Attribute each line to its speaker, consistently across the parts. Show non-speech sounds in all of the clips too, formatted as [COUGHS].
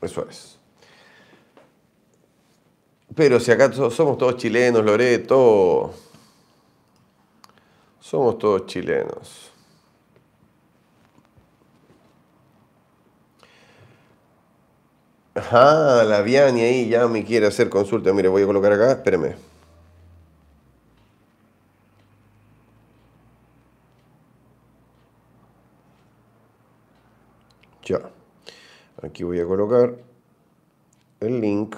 Speaker 1: Eso es. Pero si acá somos todos chilenos, Loreto. Somos todos chilenos. Ajá, la Viani ahí ya me quiere hacer consulta. Mire, voy a colocar acá, espéreme. Ya. Aquí voy a colocar el link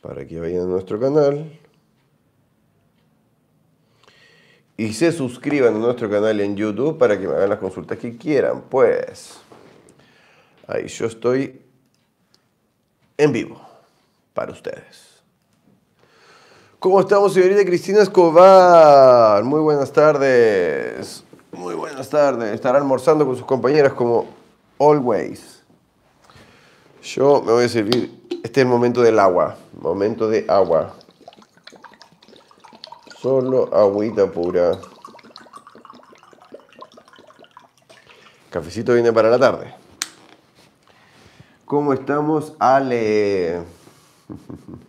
Speaker 1: para que vayan a nuestro canal. Y se suscriban a nuestro canal en YouTube para que me hagan las consultas que quieran. Pues, ahí yo estoy en vivo para ustedes. ¿Cómo estamos, señorita Cristina Escobar? Muy buenas tardes. Muy buenas tardes. Estará almorzando con sus compañeras como always. Yo me voy a servir. Este es el momento del agua. Momento de agua. Solo agüita pura. Cafecito viene para la tarde. ¿Cómo estamos, Ale? [LAUGHS]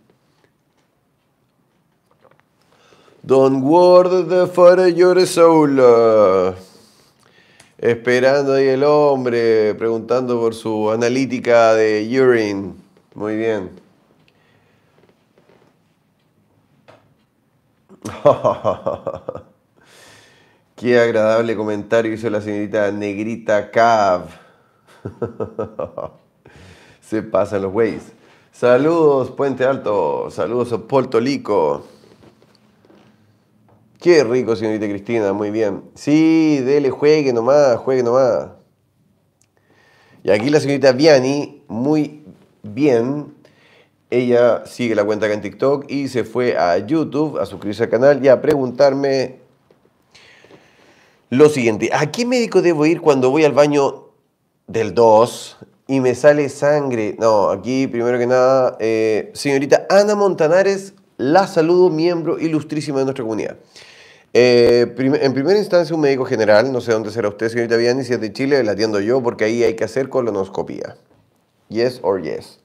Speaker 1: Don't worry fire your soul. Esperando ahí el hombre, preguntando por su analítica de urine. Muy bien. [LAUGHS] Qué agradable comentario hizo la señorita Negrita Cav. [LAUGHS] Se pasan los güeyes. Saludos, Puente Alto. Saludos a Puerto Lico. Qué rico, señorita Cristina. Muy bien. Sí, dele, juegue nomás, juegue nomás. Y aquí la señorita Viani, muy bien. Ella sigue la cuenta acá en TikTok y se fue a YouTube a suscribirse al canal y a preguntarme lo siguiente. ¿A qué médico debo ir cuando voy al baño del 2 y me sale sangre. No, aquí primero que nada, eh, señorita Ana Montanares, la saludo, miembro ilustrísima de nuestra comunidad. Eh, en primera instancia, un médico general, no sé dónde será usted, señorita Vianney, si es de Chile, la atiendo yo porque ahí hay que hacer colonoscopía. Yes or yes.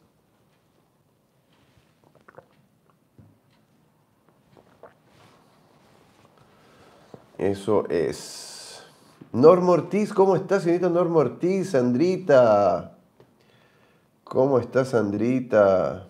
Speaker 1: Eso es. Norma Ortiz, ¿cómo está, señorita Norma Ortiz? Sandrita. ¿Cómo está Sandrita?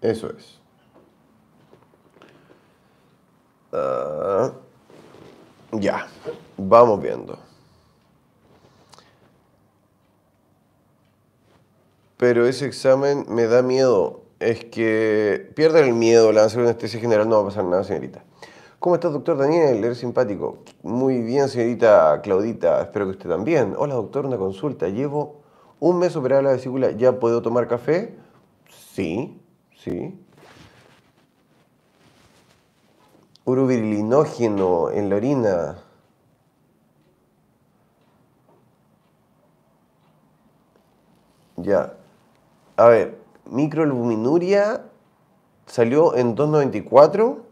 Speaker 1: Eso es. Uh, ya, vamos viendo. Pero ese examen me da miedo. Es que pierde el miedo, la anestesia general no va a pasar nada, señorita. ¿Cómo estás, doctor Daniel? Eres simpático. Muy bien, señorita Claudita. Espero que usted también. Hola, doctor, una consulta. Llevo un mes operada la vesícula. ¿Ya puedo tomar café? Sí, sí. urobilinógeno en la orina. Ya. A ver, microalbuminuria salió en 294.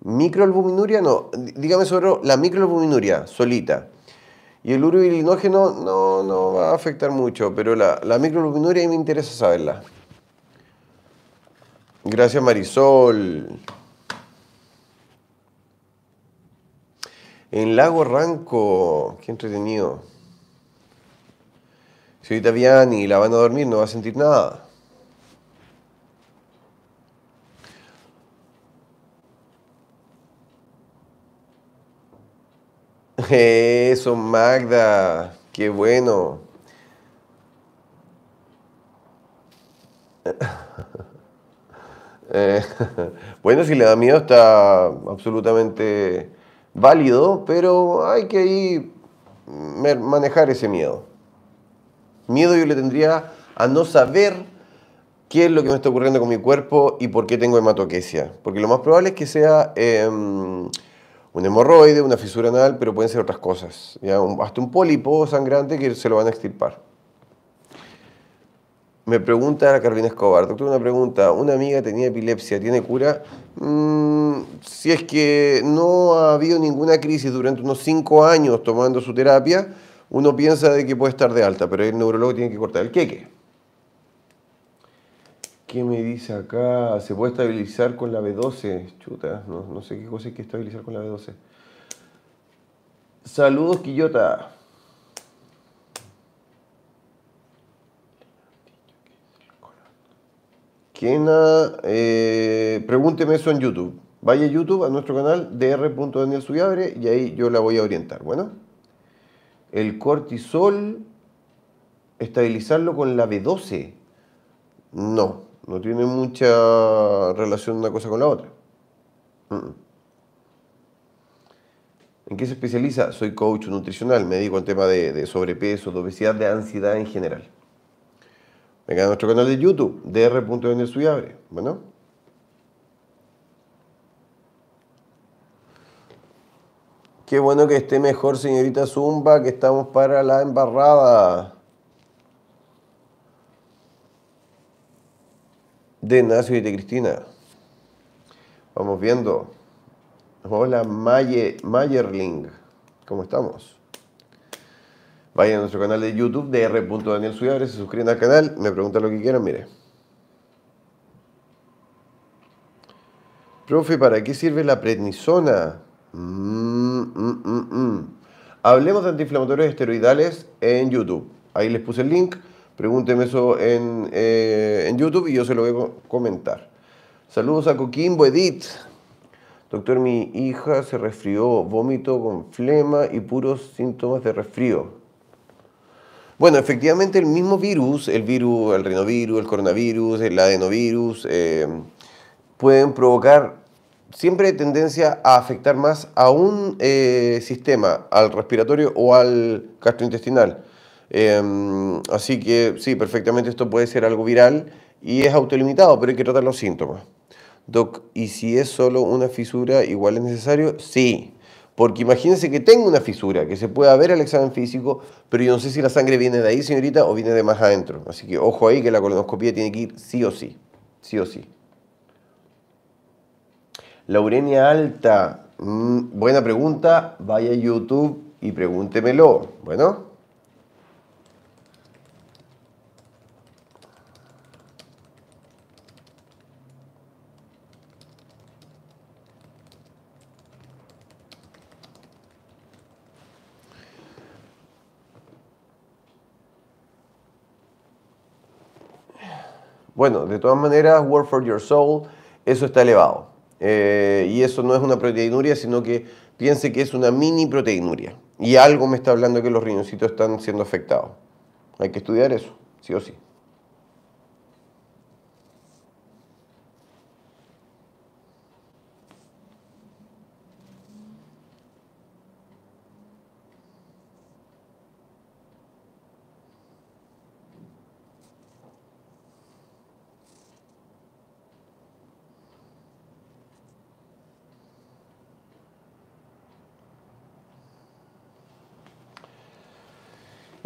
Speaker 1: Microalbuminuria, no. Dígame sobre la microalbuminuria solita. Y el urobilinógeno no, no va a afectar mucho, pero la, la microalbuminuria me interesa saberla. Gracias Marisol. En Lago Ranco, qué entretenido. Si ahorita Viani la van a dormir, no va a sentir nada. [LAUGHS] Eso, Magda, qué bueno. [LAUGHS] Eh, [LAUGHS] bueno, si le da miedo está absolutamente válido, pero hay que ahí manejar ese miedo. Miedo yo le tendría a no saber qué es lo que me está ocurriendo con mi cuerpo y por qué tengo hematoquesia. Porque lo más probable es que sea em, un hemorroide, una fisura anal, pero pueden ser otras cosas. hasta un pólipo sangrante que se lo van a extirpar. Me pregunta Carolina Escobar, doctor, una pregunta. Una amiga tenía epilepsia, ¿tiene cura? Mm, si es que no ha habido ninguna crisis durante unos cinco años tomando su terapia, uno piensa de que puede estar de alta, pero el neurólogo tiene que cortar el queque. ¿Qué me dice acá? ¿Se puede estabilizar con la B12? Chuta, no, no sé qué cosa hay que estabilizar con la B12. Saludos, Quillota. Kena, eh, pregúnteme eso en YouTube. Vaya a YouTube, a nuestro canal, dr.daniel y ahí yo la voy a orientar. Bueno, el cortisol, estabilizarlo con la B12. No, no tiene mucha relación una cosa con la otra. ¿En qué se especializa? Soy coach nutricional, me dedico al tema de, sobrepeso, de obesidad, de ansiedad en general. Venga a nuestro canal de YouTube, dr.daniel Bueno. Qué bueno que esté mejor, señorita Zumba, que estamos para la embarrada. De Nacio y de Cristina. Vamos viendo. Hola, Maye, Mayerling. ¿Cómo estamos? Vayan a nuestro canal de YouTube, dr.daniel se suscriben al canal, me preguntan lo que quieran, mire. Profe, ¿para qué sirve la prednisona? Mm, mm, mm, Hablemos de antiinflamatorios esteroidales en YouTube. Ahí les puse el link, pregúntenme eso en, eh, en YouTube y yo se lo voy a comentar. Saludos a Coquimbo Edith. Doctor, mi hija se resfrió, vómito con flema y puros síntomas de resfrío. Bueno, efectivamente el mismo virus, el virus, el rinovirus, el coronavirus, el adenovirus, eh, pueden provocar siempre tendencia a afectar más a un eh, sistema, al respiratorio o al gastrointestinal. Em, así que sí, perfectamente esto puede ser algo viral y es autolimitado, pero hay que tratar los síntomas. Doc, ¿y si es solo una fisura, igual es necesario? Sí. Porque imagínense que tengo una fisura, que se pueda ver el examen físico, pero yo no sé si la sangre viene de ahí, señorita, o viene de más adentro. Así que ojo ahí que la colonoscopia tiene que ir sí o sí. Sí o sí. La uremia alta, mm, buena pregunta. Vaya a YouTube y pregúntemelo. Bueno. Bueno, de todas maneras, Work for Your Soul, eso está elevado. Eh, y eso no es una proteinuria, sino que piense que es una mini proteinuria. Y algo me está hablando que los riñoncitos están siendo afectados. Hay que estudiar eso, sí o sí.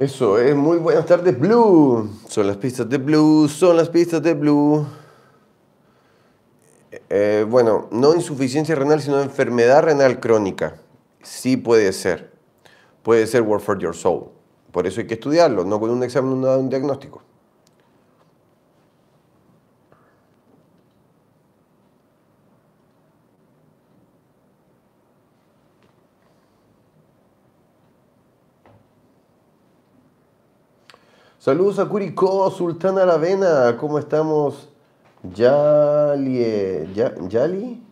Speaker 1: Eso es muy buenas tardes, Blue. Son las pistas de Blue, son las pistas de Blue. Eh, bueno, no insuficiencia renal, sino enfermedad renal crónica. Sí puede ser. Puede ser Work for Your Soul. Por eso hay que estudiarlo, no con un examen, no un diagnóstico. Saludos a Curicó, Sultana Aravena, ¿cómo estamos? Yali, ¿Yali?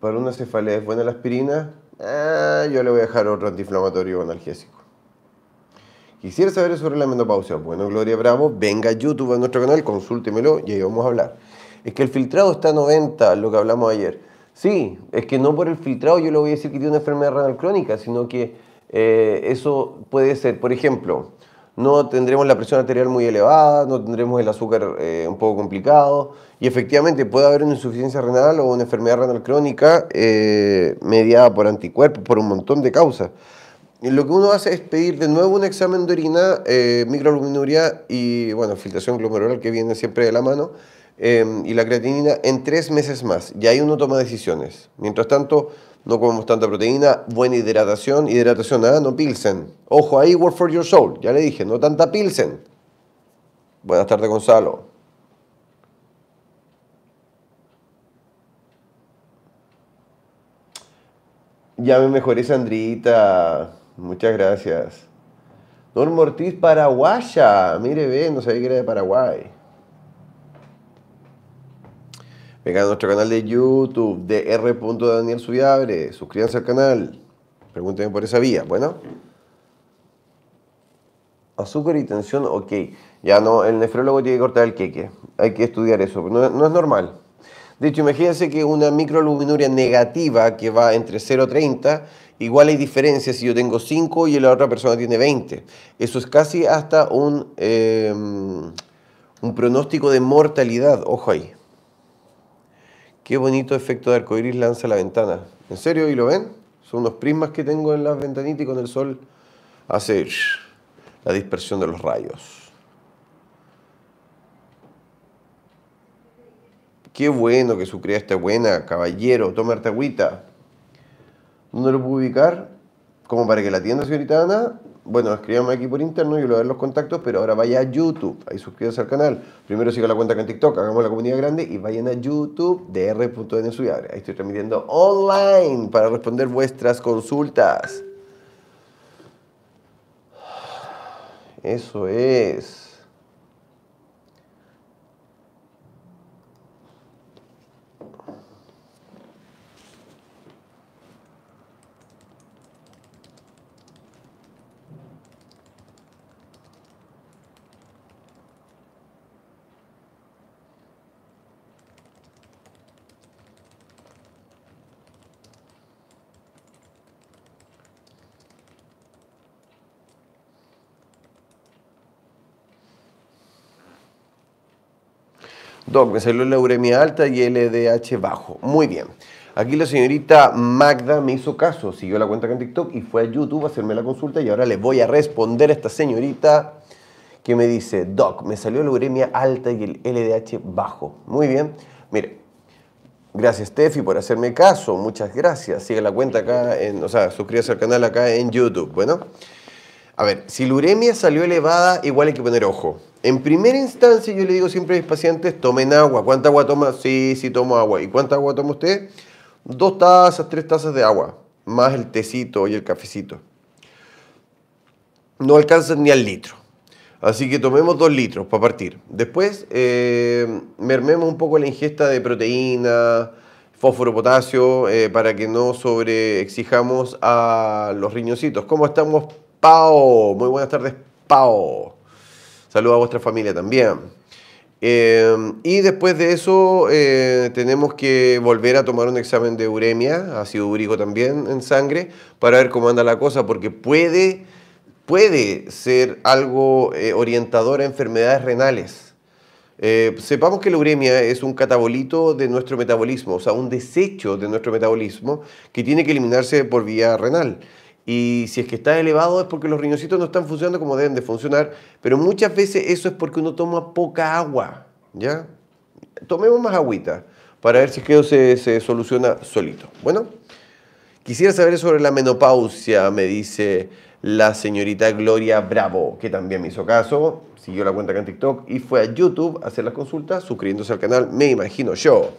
Speaker 1: Para una cefalea, ¿es buena la aspirina? Ah, yo le voy a dejar otro antiinflamatorio analgésico. Quisiera saber sobre la menopausia. Bueno, Gloria Bravo, venga a YouTube a nuestro canal, consúltemelo y ahí vamos a hablar. Es que el filtrado está a 90, lo que hablamos ayer. Sí, es que no por el filtrado yo le voy a decir que tiene una enfermedad renal crónica, sino que eh, eso puede ser, por ejemplo, no tendremos la presión arterial muy elevada, no tendremos el azúcar eh, un poco complicado y efectivamente puede haber una insuficiencia renal o una enfermedad renal crónica eh, mediada por anticuerpos, por un montón de causas. Y lo que uno hace es pedir de nuevo un examen de orina, eh, microalbuminuria y bueno, filtración glomerular que viene siempre de la mano, y la creatinina en tres meses más. Y ahí uno toma decisiones. Mientras tanto, no comemos tanta proteína, buena hidratación, hidratación, nada, no pilsen. Ojo ahí, work for your soul, ya le dije, no tanta pilsen. Buenas tardes, Gonzalo. Ya me mejoré, Sandrita. Muchas gracias. Norma Ortiz, paraguaya. Mire, ve, no sabía que era de Paraguay. Vengan a nuestro canal de YouTube de R. Daniel Suyabre. Suscríbanse al canal. Pregúntenme por esa vía. Bueno. Azúcar y tensión, ok. Ya no, el nefrólogo tiene que cortar el queque. Hay que estudiar eso. No, es normal. De hecho, imagínense que una microalbuminuria negativa que va entre 0 y 30, igual hay diferencia si yo tengo 5 y la otra persona tiene 20. Eso es casi hasta un, eh, un pronóstico de mortalidad. Ojo ahí. Qué bonito efecto de arcoíris lanza la ventana. ¿En serio? ¿Y lo ven? Son unos prismas que tengo en las ventanitas y con el sol hace la dispersión de los rayos. Qué bueno que su cría esté buena, caballero. Toma agüita. ¿Dónde lo puedo ubicar? Como para que la tienda, señorita bueno, escribamos aquí por interno, yo lo voy a ver los contactos, pero ahora vaya a YouTube, ahí suscríbase al canal. Primero siga la cuenta acá en TikTok, hagamos la comunidad grande y vayan a YouTube de. Ahí estoy transmitiendo online para responder vuestras consultas. Eso es. Doc, me salió la uremia alta y LDH bajo. Muy bien. Aquí la señorita Magda me hizo caso, siguió la cuenta en TikTok y fue a YouTube a hacerme la consulta y ahora le voy a responder a esta señorita que me dice, Doc, me salió la uremia alta y el LDH bajo. Muy bien. Mire, gracias Steffi por hacerme caso, muchas gracias. Sigue la cuenta acá, en, o sea, suscríbase al canal acá en YouTube. Bueno, a ver, si la uremia salió elevada, igual hay que poner ojo. En primera instancia, yo le digo siempre a mis pacientes, tomen agua. ¿Cuánta agua toma? Sí, sí tomo agua. ¿Y cuánta agua toma usted? Dos tazas, tres tazas de agua, más el tecito y el cafecito. No alcanzan ni al litro. Así que tomemos dos litros para partir. Después, eh, mermemos un poco la ingesta de proteína, fósforo, potasio, eh, para que no sobreexijamos a los riñoncitos. ¿Cómo estamos, Pao? Muy buenas tardes, Pao. Saludos a vuestra familia también. Eh, y después de eso eh, tenemos que volver a tomar un examen de uremia, ácido úrico también en sangre, para ver cómo anda la cosa, porque puede, puede ser algo eh, orientador a enfermedades renales. sepamos que la uremia es un catabolito de nuestro metabolismo, o sea, un desecho de nuestro metabolismo que tiene que eliminarse por vía renal. Y si es que está elevado es porque los riñoncitos no están funcionando como deben de funcionar, pero muchas veces eso es porque uno toma poca agua, ¿ya? Tomemos más agüita para ver si es que eso se, soluciona solito. Bueno, quisiera saber sobre la menopausia, me dice la señorita Gloria Bravo, que también me hizo caso, siguió la cuenta acá en TikTok y fue a YouTube a hacer las consultas, suscribiéndose al canal, me imagino yo.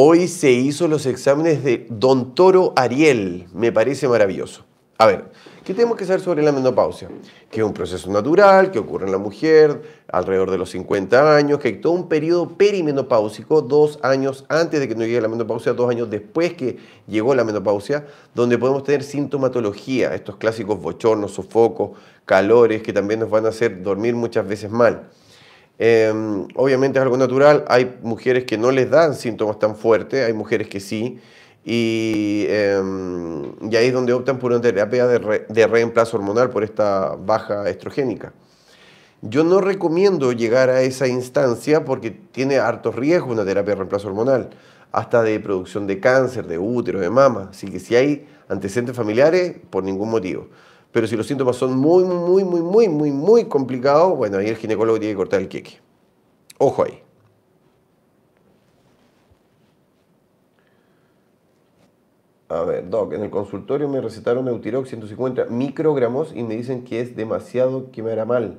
Speaker 1: Hoy se hizo los exámenes de Don Toro Ariel. Me parece maravilloso. A ver, ¿qué tenemos que saber sobre la menopausia? Que es un proceso natural, que ocurre en la mujer alrededor de los 50 años, que hay todo un periodo perimenopáusico, dos años antes de que nos llegue la menopausia, dos años después que llegó la menopausia, donde podemos tener sintomatología, estos clásicos bochornos, sofocos, calores, que también nos van a hacer dormir muchas veces mal. Em, obviamente es algo natural, hay mujeres que no les dan síntomas tan fuertes, hay mujeres que sí, y, em, ahí es donde optan por una terapia de, de reemplazo hormonal por esta baja estrogénica. Yo no recomiendo llegar a esa instancia porque tiene hartos riesgos una terapia de reemplazo hormonal, hasta de producción de cáncer, de útero, de mama. Así que si hay antecedentes familiares, por ningún motivo. Pero si los síntomas son muy, muy, muy, muy, muy, muy complicados, bueno, ahí el ginecólogo tiene que cortar el queque. Ojo ahí. A ver, Doc, en el consultorio me recetaron Eutirox 150 microgramos y me dicen que es demasiado, que me hará mal.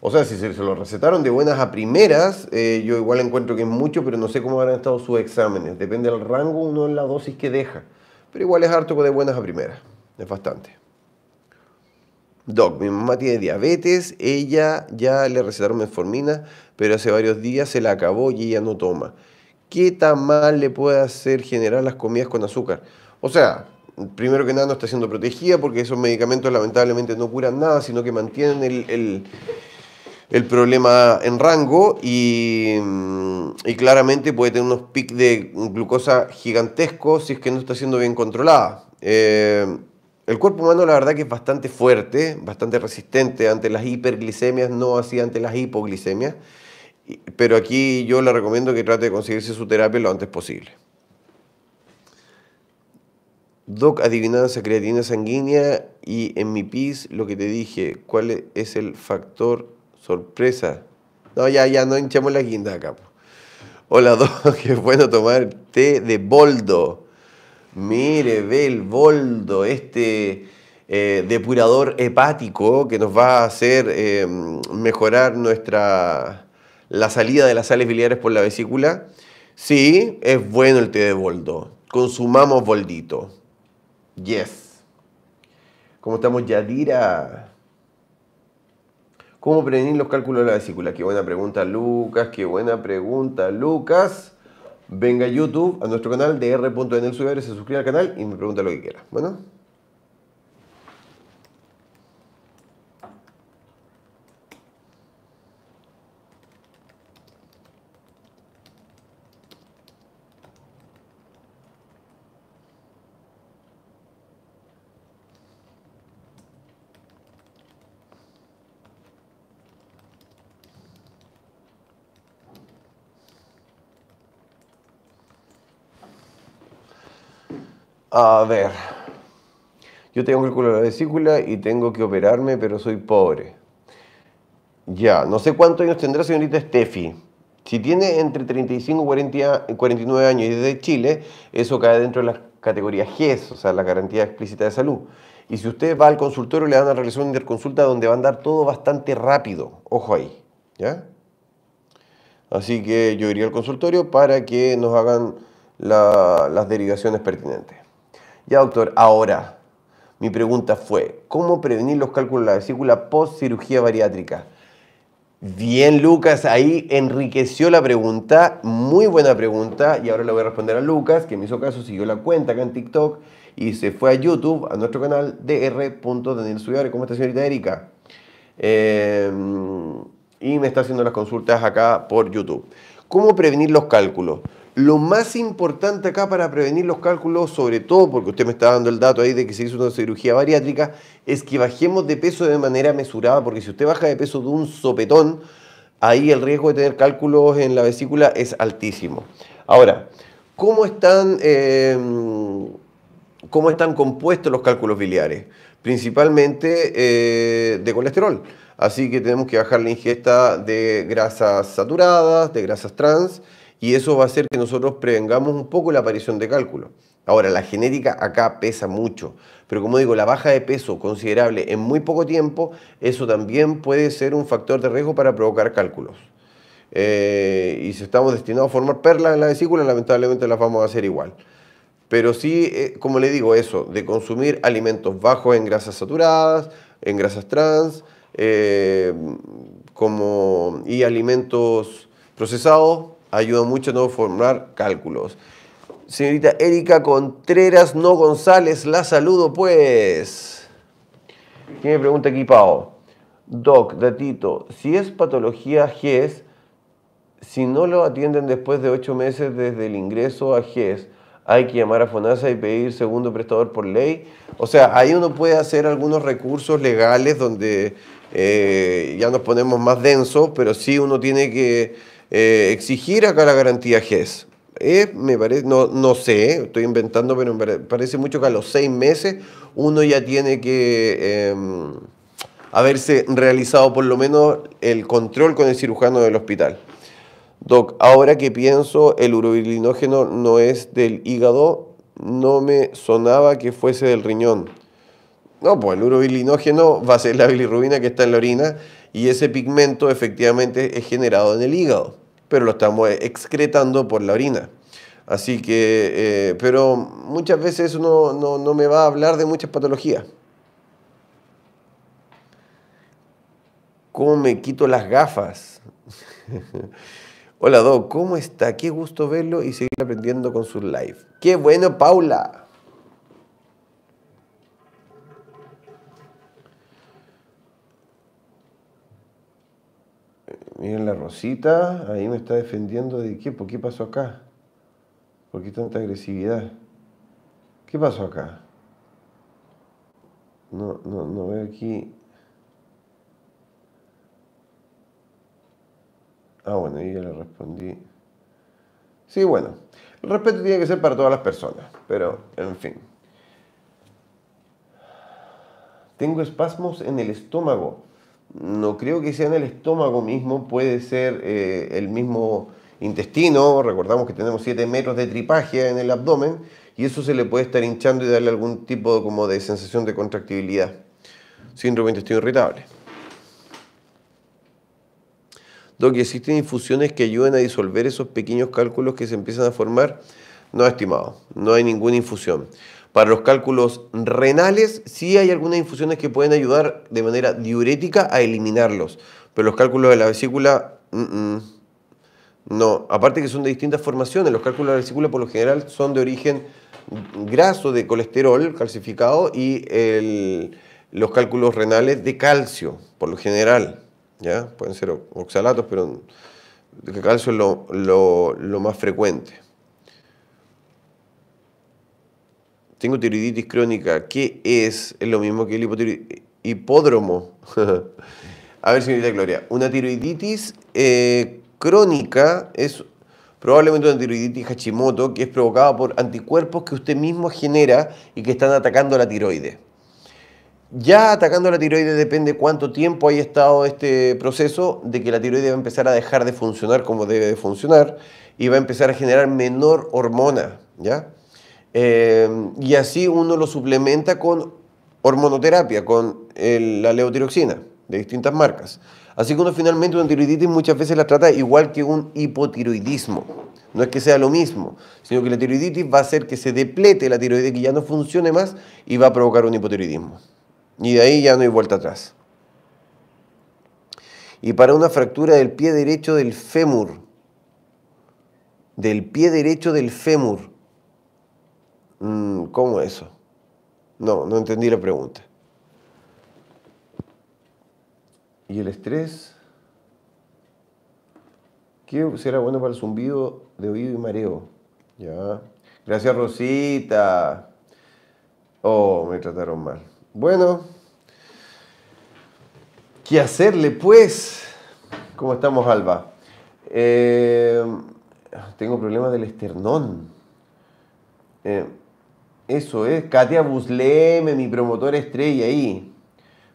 Speaker 1: O sea, si se, lo recetaron de buenas a primeras, eh, yo igual encuentro que es mucho, pero no sé cómo habrán estado sus exámenes. Depende del rango, uno en la dosis que deja. Pero igual es harto de buenas a primeras. Es bastante. Doc, mi mamá tiene diabetes, ella ya le recetaron metformina, pero hace varios días se la acabó y ella no toma. ¿Qué tan mal le puede hacer generar las comidas con azúcar? O sea, primero que nada no está siendo protegida porque esos medicamentos lamentablemente no curan nada, sino que mantienen el el problema en rango y, mm, y, claramente puede tener unos picos de glucosa gigantescos si es que no está siendo bien controlada. Eh, el cuerpo humano la verdad que es bastante fuerte, bastante resistente ante las hiperglicemias, no así ante las hipoglicemias, pero aquí yo le recomiendo que trate de conseguirse su terapia lo antes posible. Doc, adivinanza, creatina sanguínea y en mi PIS lo que te dije, ¿cuál es el factor Sorpresa. No, ya, ya, no hinchamos la guinda acá. Hola, [LAUGHS] Doc, qué bueno tomar té de boldo. Mire, ve el boldo, este eh, depurador hepático que nos va a hacer eh, mejorar nuestra, la salida de las sales biliares por la vesícula. Sí, es bueno el té de boldo. Consumamos boldito. Yes. ¿Cómo estamos, Yadira? ¿Cómo prevenir los cálculos de la vesícula? Qué buena pregunta, Lucas. Qué buena pregunta, Lucas. Venga a YouTube, a nuestro canal de r.nl se suscribe al canal y me pregunta lo que quiera. Bueno. A ver, yo tengo cálculo de la vesícula y tengo que operarme, pero soy pobre. Ya, no sé cuántos años tendrá señorita Steffi. Si tiene entre 35 y 49 años y es de Chile, eso cae dentro de la categoría GES, o sea, la garantía explícita de salud. Y si usted va al consultorio, le van a realizar una interconsulta donde va a andar todo bastante rápido. Ojo ahí, ¿ya? Así que yo iría al consultorio para que nos hagan las derivaciones pertinentes. Ya, doctor, ahora, mi pregunta fue, ¿cómo prevenir los cálculos de la vesícula post cirugía bariátrica? Bien, Lucas, ahí enriqueció la pregunta, muy buena pregunta, y ahora le voy a responder a Lucas, que me hizo caso, siguió la cuenta acá en TikTok y se fue a YouTube, a nuestro canal dr.daniel ¿Cómo está, señorita Erika? Em, y me está haciendo las consultas acá por YouTube. ¿Cómo prevenir los cálculos? Lo más importante acá para prevenir los cálculos, sobre todo porque usted me está dando el dato ahí de que se hizo una cirugía bariátrica, es que bajemos de peso de manera mesurada, porque si usted baja de peso de un sopetón, ahí el riesgo de tener cálculos en la vesícula es altísimo. Ahora, ¿cómo están, em, cómo están compuestos los cálculos biliares? Principalmente eh, de colesterol. Así que tenemos que bajar la ingesta de grasas saturadas, de grasas trans, y eso va a hacer que nosotros prevengamos un poco la aparición de cálculo. Ahora, la genética acá pesa mucho, pero como digo, la baja de peso considerable en muy poco tiempo, eso también puede ser un factor de riesgo para provocar cálculos. Eh, y si estamos destinados a formar perlas en la vesícula, lamentablemente las vamos a hacer igual. Pero sí, eh, como le digo, eso, de consumir alimentos bajos en grasas saturadas, en grasas trans, eh, y alimentos procesados, ayuda mucho a no formar cálculos. Señorita Erika Contreras, no González, la saludo pues. ¿Quién me pregunta aquí, Pau? Doc, datito, si es patología GES, si no lo atienden después de ocho meses desde el ingreso a GES, hay que llamar a FONASA y pedir segundo prestador por ley. O sea, ahí uno puede hacer algunos recursos legales donde eh, ya nos ponemos más densos, pero sí uno tiene que eh, exigir acá la garantía GES. Eh, me parece, no, no sé, estoy inventando, pero me parece mucho que a los seis meses uno ya tiene que em, haberse realizado por lo menos el control con el cirujano del hospital. Doc, ahora que pienso, el urobilinógeno no es del hígado, no me sonaba que fuese del riñón. No, pues el urobilinógeno va a ser la bilirrubina que está en la orina y ese pigmento efectivamente es generado en el hígado, pero lo estamos excretando por la orina. Así que, eh, pero muchas veces uno no, no me va a hablar de muchas patologías. ¿Cómo me quito las gafas? [LAUGHS] Hola Doc, ¿cómo está? Qué gusto verlo y seguir aprendiendo con su live. ¡Qué bueno, Paula! Miren la Rosita, ahí me está defendiendo de qué, ¿por qué pasó acá? ¿Por qué tanta agresividad? ¿Qué pasó acá? No, no, no veo aquí. Ah, bueno, ahí ya le respondí. Sí, bueno, el respeto tiene que ser para todas las personas, pero en fin. Tengo espasmos en el estómago. No creo que sea en el estómago mismo, puede ser eh, el mismo intestino. Recordamos que tenemos 7 metros de tripaje en el abdomen y eso se le puede estar hinchando y darle algún tipo como de sensación de contractibilidad. Síndrome intestino irritable. Doc, ¿existen infusiones que ayuden a disolver esos pequeños cálculos que se empiezan a formar? No, estimado, no hay ninguna infusión. Para los cálculos renales sí hay algunas infusiones que pueden ayudar de manera diurética a eliminarlos, pero los cálculos de la vesícula, no. Aparte que son de distintas formaciones, los cálculos de la vesícula por lo general son de origen graso de colesterol calcificado y los cálculos renales de calcio, por lo general. ¿ya? Pueden ser oxalatos, pero el calcio es lo, más frecuente. Tengo tiroiditis crónica. ¿Qué es? Es lo mismo que el hipódromo. [LAUGHS] A ver, señorita Gloria. Una tiroiditis eh, crónica es probablemente una tiroiditis Hashimoto que es provocada por anticuerpos que usted mismo genera y que están atacando la tiroide. Ya atacando la tiroides depende cuánto tiempo haya estado este proceso de que la tiroides va a empezar a dejar de funcionar como debe de funcionar y va a empezar a generar menor hormona, ¿ya? Eh, y así uno lo suplementa con hormonoterapia, con la leotiroxina de distintas marcas. Así que uno finalmente una tiroiditis muchas veces la trata igual que un hipotiroidismo. No es que sea lo mismo, sino que la tiroiditis va a hacer que se deplete la tiroides, que ya no funcione más y va a provocar un hipotiroidismo. Y de ahí ya no hay vuelta atrás. Y para una fractura del pie derecho del fémur, del pie derecho del fémur, mm, ¿cómo eso? No, no entendí la pregunta. ¿Y el estrés? ¿Qué será bueno para el zumbido de oído y mareo? Ya. Gracias, Rosita. Oh, me trataron mal. Bueno, ¿qué hacerle pues? ¿Cómo estamos, Alba? Eh, tengo problemas del esternón. Eh, eso es, Katia Busleme, mi promotora estrella ahí.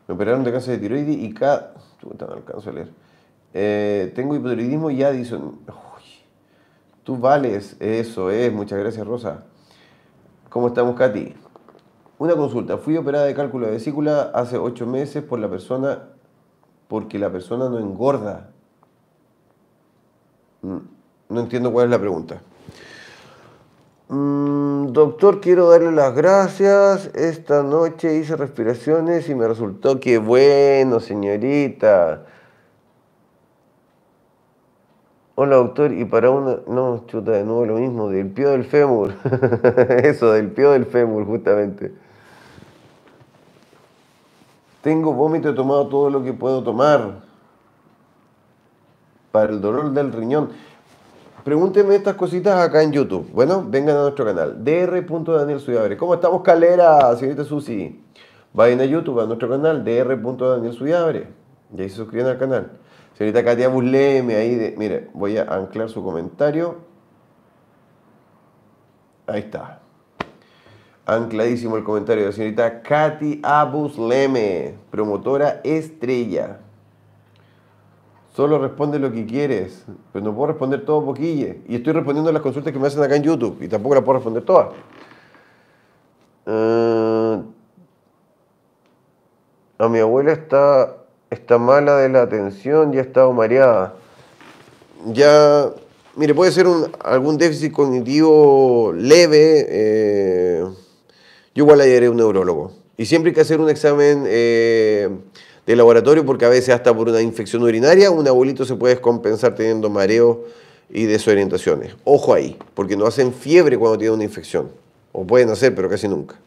Speaker 1: Me operaron de cáncer de tiroides y cada... No alcanzo a leer. Eh, tengo hipotiroidismo y Addison. tú vales, eso es. Muchas gracias, Rosa. ¿Cómo estamos, Katy? Una consulta. Fui operada de cálculo de vesícula hace ocho meses por la persona porque la persona no engorda. Mm, no entiendo cuál es la pregunta. Mm, doctor, quiero darle las gracias. Esta noche hice respiraciones y me resultó que bueno, señorita. Hola doctor, y para una... No, chuta, de nuevo lo mismo, del pío del fémur. [LAUGHS] Eso, del pío del fémur, justamente. Tengo vómito, he tomado todo lo que puedo tomar para el dolor del riñón. Pregúntenme estas cositas acá en YouTube. Bueno, vengan a nuestro canal. Dr. Daniel Suyabre. ¿Cómo estamos, Calera, señorita Susi? Vayan a YouTube, a nuestro canal, Dr. Daniel Suyabre. Y ahí se suscriben al canal. Señorita Katia Busleme, ahí, de, mire, voy a anclar su comentario. Ahí está. Ancladísimo el comentario de la señorita Katy Abusleme, promotora estrella. Solo responde lo que quieres, pero no puedo responder todo poquille. Y estoy respondiendo las consultas que me hacen acá en YouTube y tampoco las puedo responder todas. Ah, a mi abuela está, está mala de la atención y ha estado mareada. Ya, mire, puede ser un, algún déficit cognitivo leve. Eh, yo igual le diré a un neurólogo. Y siempre hay que hacer un examen eh, de laboratorio porque a veces hasta por una infección urinaria un abuelito se puede descompensar teniendo mareo y desorientaciones. Ojo ahí, porque no hacen fiebre cuando tienen una infección. O pueden hacer, pero casi nunca.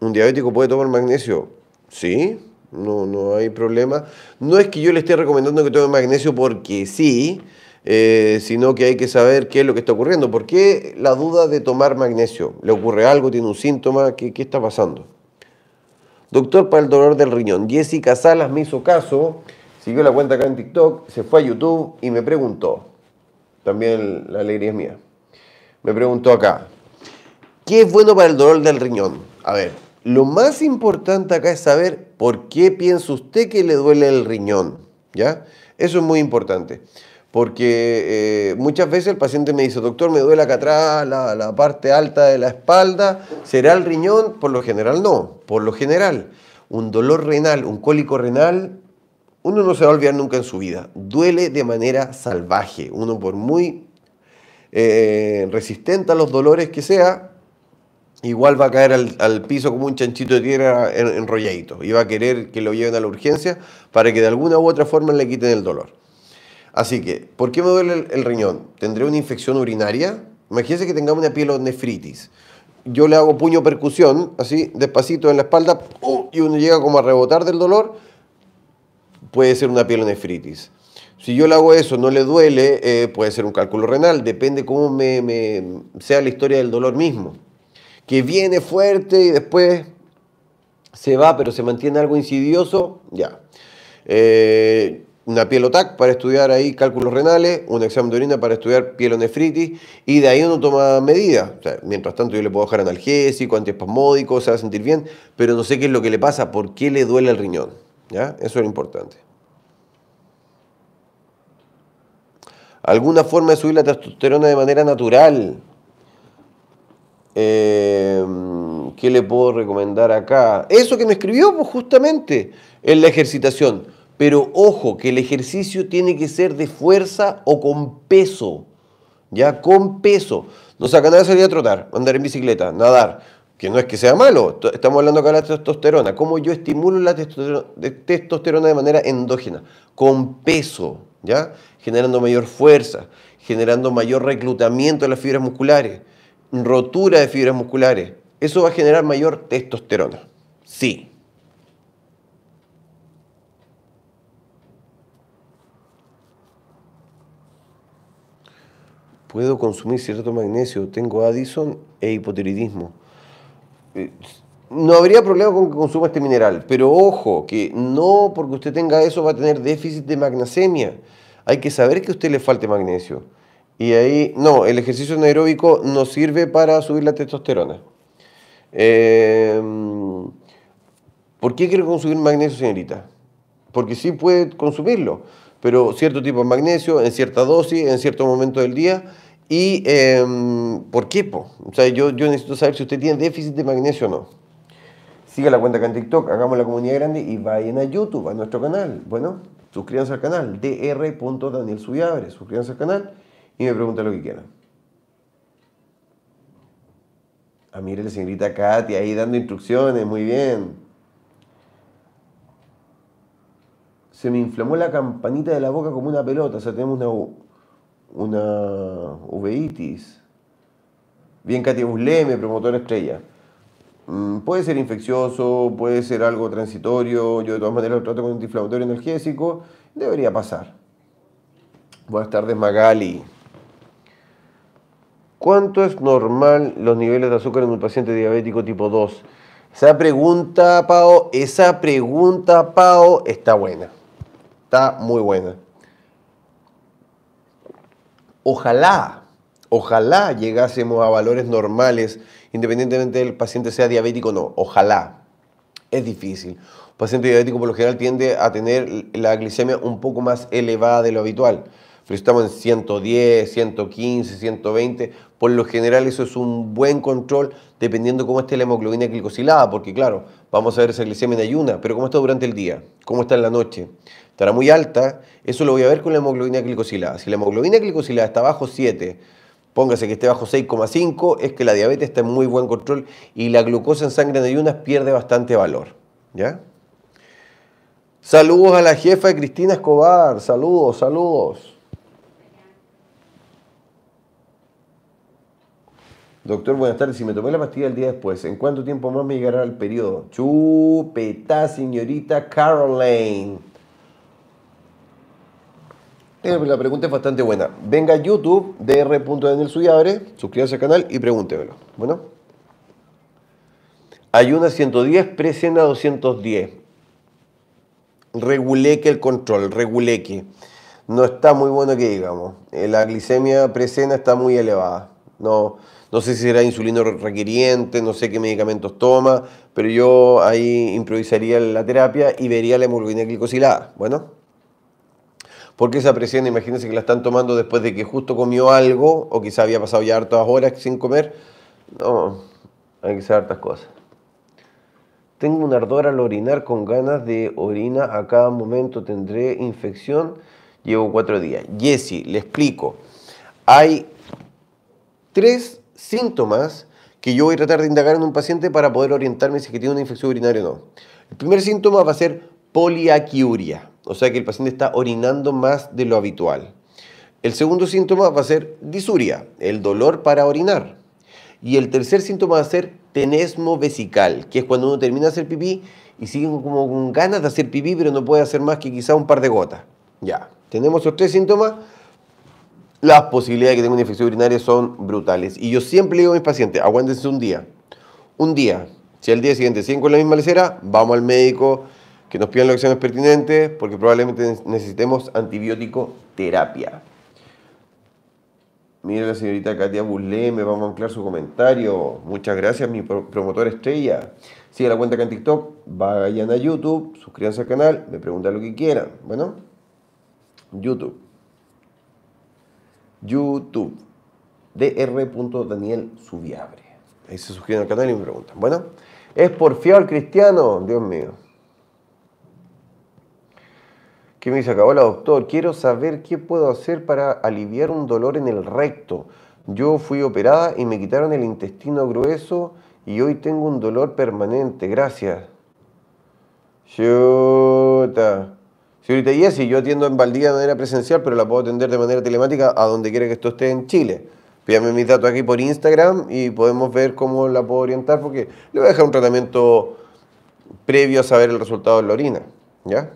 Speaker 1: ¿Un diabético puede tomar magnesio? Sí, no, no hay problema. No es que yo le esté recomendando que tome magnesio porque sí, eh, sino que hay que saber qué es lo que está ocurriendo. ¿Por qué la duda de tomar magnesio? ¿Le ocurre algo? ¿Tiene un síntoma? ¿Qué, qué está pasando? Doctor para el dolor del riñón. Jessica Salas me hizo caso, siguió la cuenta acá en TikTok, se fue a YouTube y me preguntó. También la alegría es mía. Me preguntó acá, ¿qué es bueno para el dolor del riñón? A ver, lo más importante acá es saber por qué piensa usted que le duele el riñón. ¿Ya? Eso es muy importante. Porque eh, muchas veces el paciente me dice, doctor, me duele acá atrás, la, parte alta de la espalda, ¿será el riñón? Por lo general no, por lo general. Un dolor renal, un cólico renal, uno no se va a olvidar nunca en su vida. Duele de manera salvaje. Uno por muy eh, resistente a los dolores que sea, igual va a caer al, piso como un chanchito de tierra enrolladito y va a querer que lo lleven a la urgencia para que de alguna u otra forma le quiten el dolor. Así que, ¿por qué me duele el, riñón? ¿Tendré una infección urinaria? Imagínense que tengamos una pielonefritis. Yo le hago puño percusión, así, despacito en la espalda, y uno llega como a rebotar del dolor, puede ser una pielonefritis. Si yo le hago eso, no le duele, eh, puede ser un cálculo renal, depende cómo sea la historia del dolor mismo que viene fuerte y después se va, pero se mantiene algo insidioso, ya. Eh, una pielotac para estudiar ahí cálculos renales, un examen de orina para estudiar pielonefritis y de ahí uno toma medidas. mientras tanto yo le puedo dejar analgésico, antiespasmódico, se va a sentir bien, pero no sé qué es lo que le pasa, por qué le duele el riñón. ¿ya? Eso es importante. ¿Alguna forma de subir la testosterona de manera natural? Eh, ¿Qué le puedo recomendar acá? Eso que me escribió, pues justamente, en la ejercitación. Pero ojo, que el ejercicio tiene que ser de fuerza o con peso. Ya, con peso. No saca nada de salir a trotar, andar en bicicleta, nadar. Que no es que sea malo, estamos hablando acá de la testosterona. ¿Cómo yo estimulo la testosterona de manera endógena? Con peso, ¿ya? Generando mayor fuerza, generando mayor reclutamiento de las fibras musculares rotura de fibras musculares. Eso va a generar mayor testosterona. Sí. Puedo consumir cierto magnesio, tengo Addison e hipotiroidismo. Eh, no habría problema con que consuma este mineral, pero ojo, que no porque usted tenga eso va a tener déficit de magnesemia. Hay que saber que a usted le falte magnesio. Y ahí, no, el ejercicio anaeróbico no sirve para subir la testosterona. Em, ¿Por qué quiere consumir magnesio, señorita? Porque sí puede consumirlo, pero cierto tipo de magnesio, en cierta dosis, en cierto momento del día. ¿Y em, por qué? O sea, yo, yo necesito saber si usted tiene déficit de magnesio o no. Siga la cuenta acá en TikTok, hagamos la comunidad grande y vayan a YouTube, a nuestro canal. Bueno, suscríbanse al canal, dr.daniel suscríbanse al canal y me pregunta lo que quieran. Ah, mire la señorita Katy ahí dando instrucciones, muy bien. Se me inflamó la campanita de la boca como una pelota, o sea, tenemos una, una uveitis. Bien, Katy Busleme, promotora estrella. Mm, puede ser infeccioso, puede ser algo transitorio, yo de todas maneras lo trato con antiinflamatorio analgésico, debería pasar. Buenas tardes Magali. ¿Cuánto es normal los niveles de azúcar en un paciente diabético tipo 2? Esa pregunta, Pao, esa pregunta, Pao, está buena. Está muy buena. Ojalá, ojalá llegásemos a valores normales, independientemente del paciente sea diabético o no. Ojalá. Es difícil. Un paciente diabético por lo general tiende a tener la glicemia un poco más elevada de lo habitual. Pero estamos en 110, 115, 120. Por lo general eso es un buen control dependiendo cómo esté la hemoglobina glicosilada, porque claro, vamos a ver esa glicemia en ayuna, pero cómo está durante el día, cómo está en la noche. Estará muy alta, eso lo voy a ver con la hemoglobina glicosilada. Si la hemoglobina glicosilada está bajo 7, póngase que esté bajo 6,5, es que la diabetes está en muy buen control y la glucosa en sangre en ayunas pierde bastante valor. ¿Ya? Saludos a la jefa Cristina Escobar, saludos, saludos. Doctor, buenas tardes. Si me tomé la pastilla el día después, ¿en cuánto tiempo más me llegará el periodo? Chupeta, señorita Caroline. Eh, la pregunta es bastante buena. Venga a YouTube, dr.daniel Suyabre, suscríbase al canal y pregúntemelo. Bueno. Ayuna 110, presena 210. Reguleque el control, reguleque. No está muy bueno que digamos. Eh, la glicemia presena está muy elevada. No, no sé si será insulino requiriente, no sé qué medicamentos toma, pero yo ahí improvisaría la terapia y vería la hemoglobina glicosilada. Bueno, porque esa presión, imagínense que la están tomando después de que justo comió algo o quizá había pasado ya hartas horas sin comer. No, hay que saber hartas cosas. Tengo un ardor al orinar con ganas de orina a cada momento. ¿Tendré infección? Llevo cuatro días. Jesse, le explico. Hay tres síntomas que yo voy a tratar de indagar en un paciente para poder orientarme si que tiene una infección urinaria o no. El primer síntoma va a ser poliaquiuria, o sea que el paciente está orinando más de lo habitual. El segundo síntoma va a ser disuria, el dolor para orinar. Y el tercer síntoma va a ser tenesmo vesical, que es cuando uno termina de hacer pipí y sigue como con ganas de hacer pipí, pero no puede hacer más que quizá un par de gotas. Ya, tenemos los tres síntomas las posibilidades de que tenga una infección urinaria son brutales. Y yo siempre digo a mis pacientes, aguántense un día. Un día. Si al día siguiente siguen con la misma lecera, vamos al médico, que nos pidan las acciones pertinentes, porque probablemente necesitemos antibiótico terapia. Mira la señorita Katia Buslé, me vamos a anclar su comentario. Muchas gracias, mi promotor estrella. Sigue la cuenta acá en TikTok, vayan a YouTube, suscríbanse al canal, me preguntan lo que quieran. Bueno, YouTube. YouTube. Dr. Subiabre. Ahí se suscriben al canal y me preguntan. Bueno, ¿es porfiado el cristiano? Dios mío. ¿Qué me dice acá? Hola doctor, quiero saber qué puedo hacer para aliviar un dolor en el recto. Yo fui operada y me quitaron el intestino grueso y hoy tengo un dolor permanente. Gracias. Chuta. Señorita Jessy, yo atiendo en Valdía de manera presencial, pero la puedo atender de manera telemática a donde quiera que esto esté en Chile. Pídame mis datos aquí por Instagram y podemos ver cómo la puedo orientar, porque le voy a dejar un tratamiento previo a saber el resultado de la orina, ¿ya?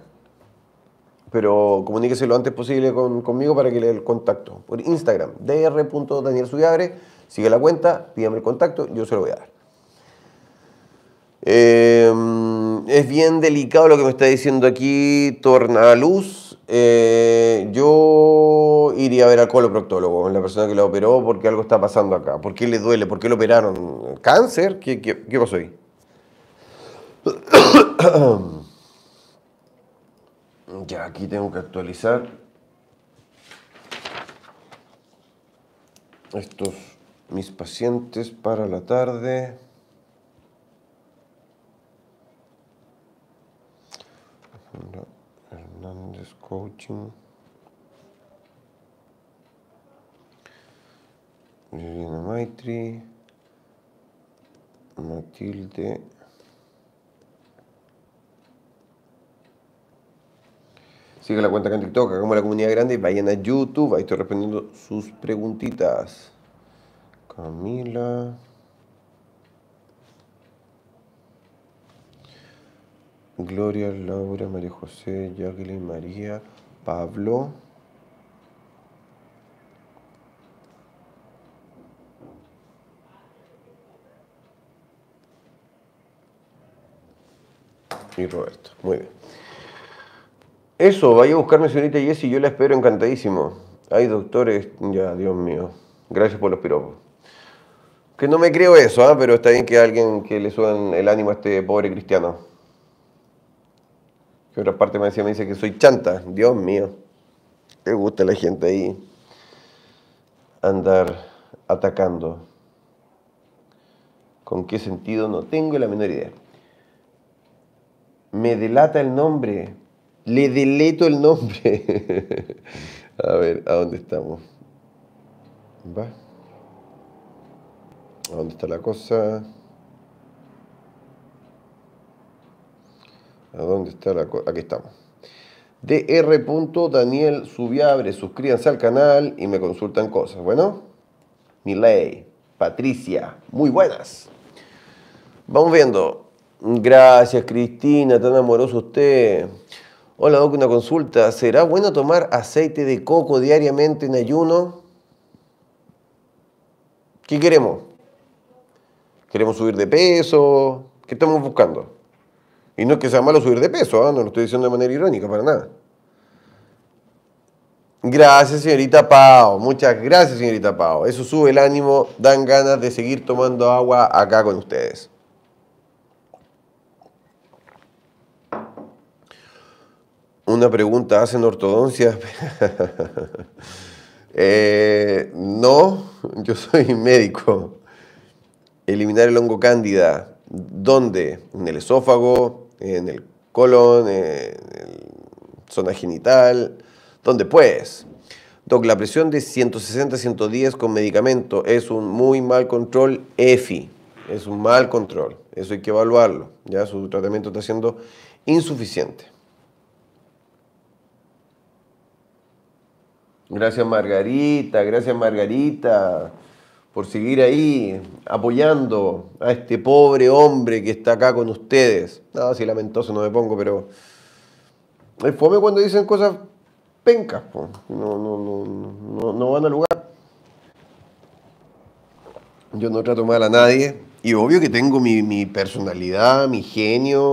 Speaker 1: Pero comuníquese lo antes posible conmigo para que le dé el contacto. Por Instagram, dr.danielsuyabre, sigue la cuenta, pídame el contacto, yo se lo voy a dar. Em, es bien delicado lo que me está diciendo aquí Tornaluz. Eh, yo iría a ver al coloproctólogo, la persona que lo operó, porque algo está pasando acá. ¿Por qué le duele? ¿Por qué lo operaron? ¿Cáncer? ¿Qué, qué, qué pasó ahí? [COUGHS] ya, aquí tengo que actualizar estos mis pacientes para la tarde. Hernández Coaching. Liliana Maitri. Matilde. Sigue la cuenta acá en TikTok, hagamos la comunidad grande y vayan a YouTube. Ahí estoy respondiendo sus preguntitas. Camila. Gloria, Laura, María José, Jacqueline, María, Pablo. Y Roberto. Muy bien. Eso, vaya a buscarme, señorita Jessie, yo la espero encantadísimo. Ay, doctores, ya, Dios mío. Gracias por los piropos. Que no me creo eso, ¿ah? pero está bien que alguien que le suban el ánimo a este pobre cristiano. Que otra parte me decía, me dice que soy chanta. Dios mío. Me gusta la gente ahí andar atacando. ¿Con qué sentido? No tengo la menor idea. Me delata el nombre. Le deleto el nombre. [LAUGHS] a ver, ¿a dónde estamos? ¿Va? ¿A dónde está la cosa? ¿A dónde está la cosa? Aquí estamos. Dr. Daniel Subiabre, suscríbanse al canal y me consultan cosas. Bueno, Miley, Patricia, muy buenas. Vamos viendo. Gracias, Cristina, tan amoroso usted. Hola, Doc, una consulta. ¿Será bueno tomar aceite de coco diariamente en ayuno? ¿Qué queremos? ¿Queremos subir de peso? ¿Qué estamos buscando? Y no es que sea malo subir de peso, ¿ah? no lo estoy diciendo de manera irónica, para nada. Gracias, señorita Pau. Muchas gracias, señorita Pau. Eso sube el ánimo, dan ganas de seguir tomando agua acá con ustedes. Una pregunta, ¿hacen ortodoncia? [LAUGHS] Eh, no, yo soy médico. Eliminar el hongo cándida. ¿Dónde? En el esófago, en el colon, en la zona genital. ¿Dónde pues? Doc, la presión de 160-110 con medicamento es un muy mal control EFI. Es un mal control. Eso hay que evaluarlo. Ya su tratamiento está siendo insuficiente. Gracias Margarita, gracias Margarita por seguir ahí apoyando a este pobre hombre que está acá con ustedes. No, si lamentoso no me pongo, pero es fome cuando dicen cosas pencas, no, no, no, van al lugar. Yo no trato mal a nadie y obvio que tengo mi, mi personalidad, mi genio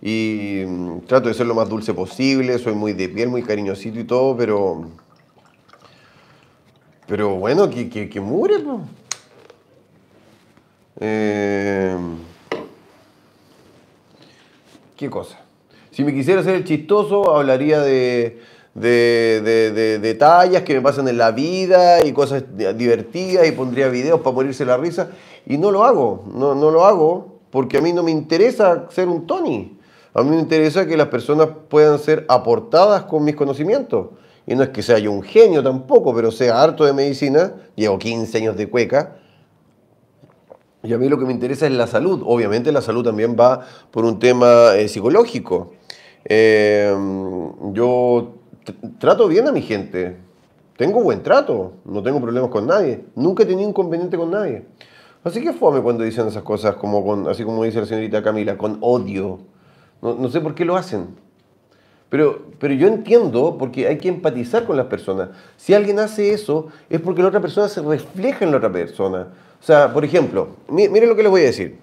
Speaker 1: y mm, trato de ser lo más dulce posible, soy muy de piel, muy cariñosito y todo, pero pero bueno, que, que, que mure, eh, ¿Qué cosa? Si me quisiera hacer el chistoso, hablaría de, de, detalles que me pasan en la vida y cosas divertidas y pondría videos para morirse la risa. Y no lo hago, no, no lo hago porque a mí no me interesa ser un Tony. A mí me interesa que las personas puedan ser aportadas con mis conocimientos. Y no es que sea yo un genio tampoco, pero sea harto de medicina, llevo 15 años de cueca. Y a mí lo que me interesa es la salud. Obviamente la salud también va por un tema eh, psicológico. Eh, yo trato bien a mi gente. Tengo buen trato. No tengo problemas con nadie. Nunca he tenido inconveniente con nadie. Así que fome cuando dicen esas cosas, como con, así como dice la señorita Camila, con odio. No, no sé por qué lo hacen. Pero, pero yo entiendo porque hay que empatizar con las personas. Si alguien hace eso, es porque la otra persona se refleja en la otra persona. O sea, por ejemplo, miren lo que les voy a decir.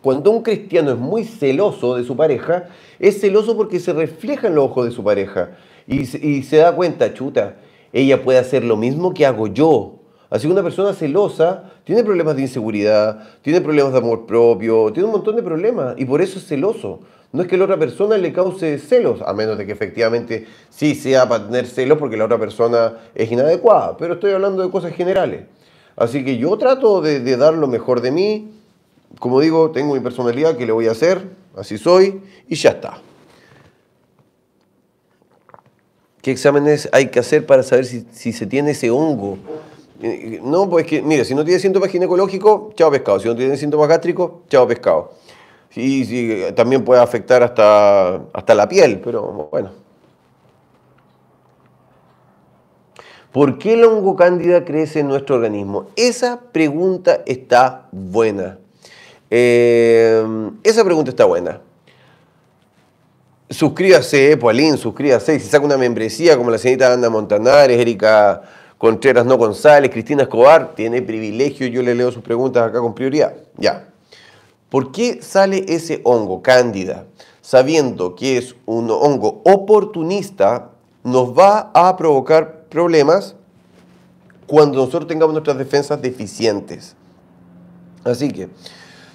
Speaker 1: Cuando un cristiano es muy celoso de su pareja, es celoso porque se refleja en los ojos de su pareja y, y se da cuenta, chuta, ella puede hacer lo mismo que hago yo. Así que una persona celosa tiene problemas de inseguridad, tiene problemas de amor propio, tiene un montón de problemas y por eso es celoso no es que la otra persona le cause celos, a menos de que efectivamente sí sea para tener celos porque la otra persona es inadecuada, pero estoy hablando de cosas generales. Así que yo trato de, dar lo mejor de mí, como digo, tengo mi personalidad, que le voy a hacer? Así soy y ya está. ¿Qué exámenes hay que hacer para saber si, se tiene ese hongo? No, pues que, mire, si no tiene síntomas ginecológicos, chao pescado. Si no tiene síntomas gástricos, chao pescado. Sí, sí, también puede afectar hasta, hasta la piel, pero bueno. ¿Por qué el hongo cándida crece en nuestro organismo? Esa pregunta está buena. Eh, esa pregunta está buena. Suscríbase, Paulín, suscríbase. Y si saca una membresía como la señorita Ana Montanares, Erika Contreras No González, Cristina Escobar, tiene privilegio. Yo le leo sus preguntas acá con prioridad. Ya. ¿Por qué sale ese hongo, cándida? Sabiendo que es un hongo oportunista, nos va a provocar problemas cuando nosotros tengamos nuestras defensas deficientes. Así que,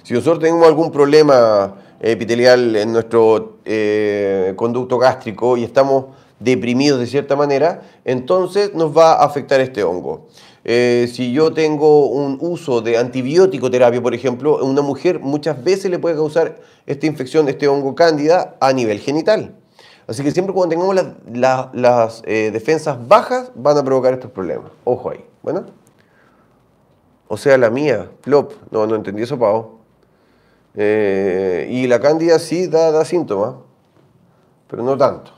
Speaker 1: si nosotros tenemos algún problema epitelial en nuestro eh, conducto gástrico y estamos deprimidos de cierta manera, entonces nos va a afectar este hongo. Eh, si yo tengo un uso de antibiótico terapia, por ejemplo, una mujer muchas veces le puede causar esta infección, este hongo cándida a nivel genital. Así que siempre cuando tengamos las, eh, defensas bajas van a provocar estos problemas. Ojo ahí. Bueno. O sea, la mía, plop. No, no entendí eso, Pau. Eh, y la cándida sí da, da síntomas, pero no tanto.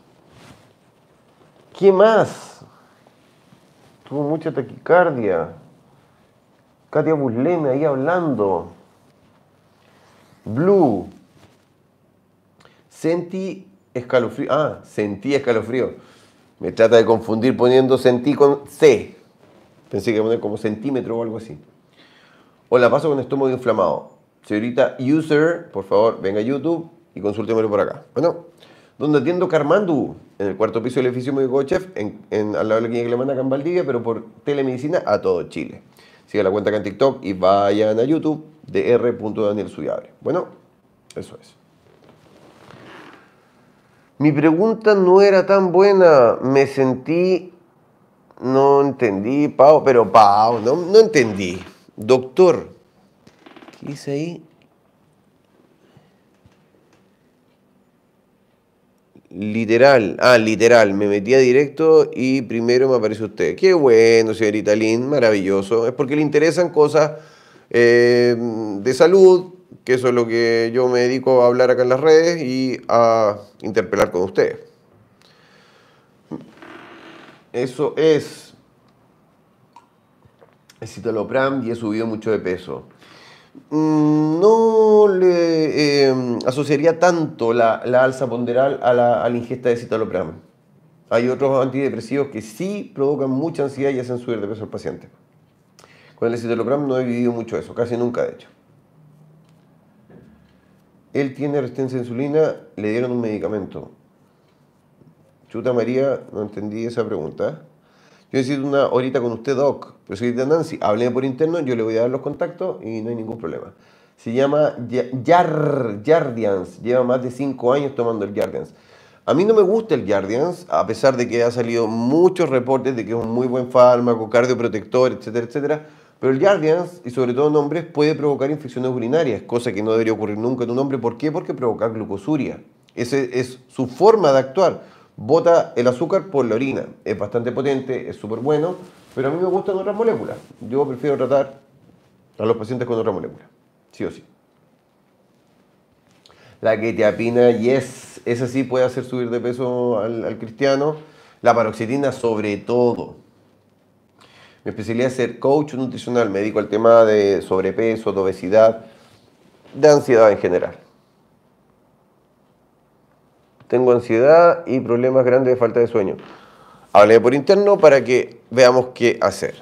Speaker 1: ¿Qué más? Tuvo mucha taquicardia. Katia Busleme ahí hablando. Blue. Sentí escalofrío. Ah, sentí escalofrío. Me trata de confundir poniendo sentí con C. Pensé que iba a poner como centímetro o algo así. O la paso con estómago inflamado. Señorita user, por favor, venga a YouTube y consúltemelo por acá. Bueno, donde atiendo Carmandu, en el cuarto piso del edificio médico chef, en, al lado de la clínica Alemana acá en Valdivia, pero por telemedicina a todo Chile. Siga la cuenta acá en TikTok y vayan a YouTube de r.daniel Bueno, eso es. Mi pregunta no era tan buena. Me sentí. No entendí, Pau, pero Pau, no, no entendí. Doctor, ¿qué dice ahí? Literal, ah, literal, me metí a directo y primero me aparece usted. Qué bueno, señorita Lynn, maravilloso. Es porque le interesan cosas eh, de salud, que eso es lo que yo me dedico a hablar acá en las redes y a interpelar con ustedes. Eso es citalopram y he subido mucho de peso. Mm, no le em, asociaría tanto la, alza ponderal a la, ingesta de citalopram. Hay otros antidepresivos que sí provocan mucha ansiedad y hacen subir de peso al paciente. Con el citalopram no he vivido mucho eso, casi nunca de hecho. Él tiene resistencia a insulina, le dieron un medicamento. Chuta María, no entendí esa pregunta. Yo necesito una horita con usted, Doc. Pero de Nancy, hablé por interno, yo le voy a dar los contactos y no hay ningún problema. Se llama Yar, Jardians, lleva más de 5 años tomando el Jardians. A mí no me gusta el Jardians, a pesar de que ha salido muchos reportes de que es un muy buen fármaco, cardioprotector, etcétera, etcétera. Pero el Jardians, y sobre todo en hombres, puede provocar infecciones urinarias, cosa que no debería ocurrir nunca en un hombre. ¿Por qué? Porque provoca glucosuria. Esa es su forma de actuar. Bota el azúcar por la orina. Es bastante potente, es súper bueno, pero a mí me gustan otras moléculas. Yo prefiero tratar a los pacientes con otra molécula. Sí o sí. La ketiapina, yes, esa sí puede hacer subir de peso al, al cristiano. La paroxetina sobre todo. Mi especialidad es ser coach nutricional, me dedico al tema de sobrepeso, de obesidad, de ansiedad en general. Tengo ansiedad y problemas grandes de falta de sueño. Hablé por interno para que veamos qué hacer.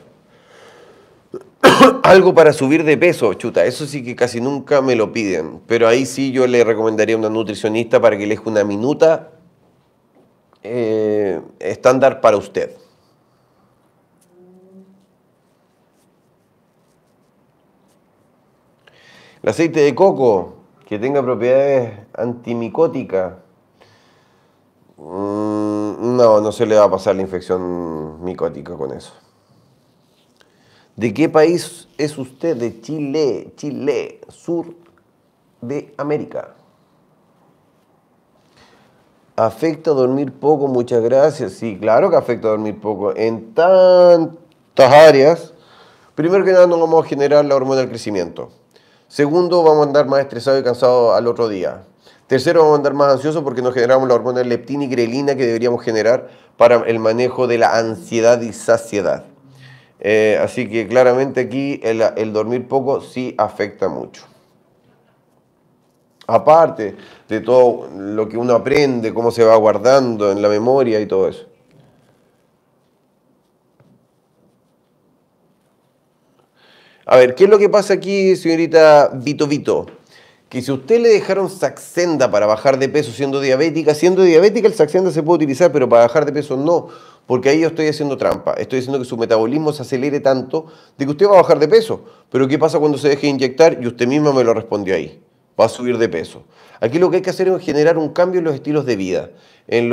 Speaker 1: [COUGHS] Algo para subir de peso, chuta, eso sí que casi nunca me lo piden, pero ahí sí yo le recomendaría a una nutricionista para que deje una minuta eh, estándar para usted. El aceite de coco, que tenga propiedades antimicóticas, no, no se le va a pasar la infección micótica con eso. ¿De qué país es usted? De Chile, Chile, sur de América. ¿Afecta dormir poco? Muchas gracias. Sí, claro que afecta dormir poco. En tantas áreas, primero que nada no vamos a generar la hormona del crecimiento. Segundo, vamos a andar más estresados y cansados al otro día. Tercero, vamos a andar más ansiosos porque no generamos la hormona leptina y grelina que deberíamos generar para el manejo de la ansiedad y saciedad. Eh, así que claramente aquí el, dormir poco sí afecta mucho. Aparte de todo lo que uno aprende, cómo se va guardando en la memoria y todo eso. A ver, ¿qué es lo que pasa aquí, señorita Vito Vito? Que si usted le dejaron Saxenda para bajar de peso siendo diabética, siendo diabética el Saxenda se puede utilizar, pero para bajar de peso no, porque ahí yo estoy haciendo trampa. Estoy diciendo que su metabolismo se acelere tanto de que usted va a bajar de peso. Pero ¿qué pasa cuando se deje inyectar? Y usted misma me lo respondió ahí. Va a subir de peso. Aquí lo que hay que hacer es generar un cambio en los estilos de vida, en,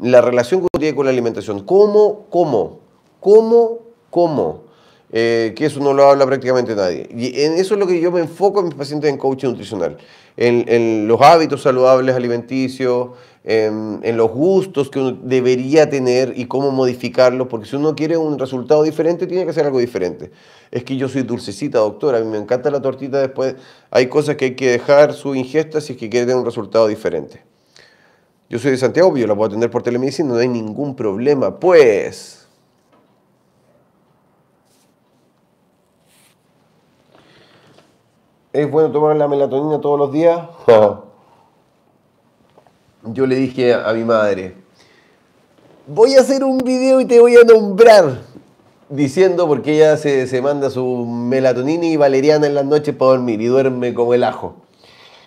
Speaker 1: la relación que uno tiene con la alimentación. ¿Cómo? ¿Cómo? ¿Cómo? ¿Cómo? Eh, que eso no lo habla prácticamente nadie. Y en eso es lo que yo me enfoco en mis pacientes en coaching nutricional, en, los hábitos saludables alimenticios, en, los gustos que uno debería tener y cómo modificarlos, porque si uno quiere un resultado diferente, tiene que hacer algo diferente. Es que yo soy dulcecita, doctora, a mí me encanta la tortita, después hay cosas que hay que dejar su ingesta si es que quiere tener un resultado diferente. Yo soy de Santiago, yo la puedo atender por telemedicina, no hay ningún problema. Pues... ¿Es bueno tomar la melatonina todos los días? [LAUGHS] Yo le dije a mi madre, voy a hacer un video y te voy a nombrar. Diciendo porque ella se, manda su melatonina y valeriana en las noches para dormir y duerme como el ajo.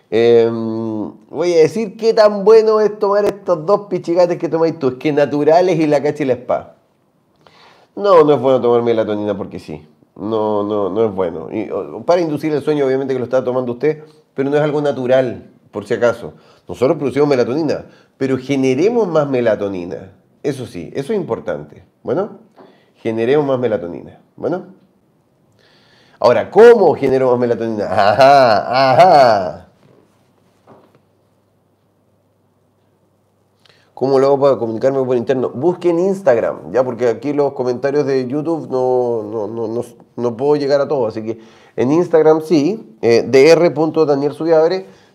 Speaker 1: Em, voy a decir qué tan bueno es tomar estos dos pichigates que tomáis tú. Es que naturales y la cacha y la spa. No, no es bueno tomar melatonina porque sí no, no, no es bueno. Y, para inducir el sueño, obviamente que lo está tomando usted, pero no es algo natural, por si acaso. Nosotros producimos melatonina, pero generemos más melatonina. Eso sí, eso es importante. Bueno, generemos más melatonina. Bueno. Ahora, ¿cómo genero más melatonina? Ajá, ajá. ¿Cómo lo hago para comunicarme por interno? Busque en Instagram, ya porque aquí los comentarios de YouTube no, no, no, puedo llegar a todo. Así que en Instagram sí, eh, dr.daniel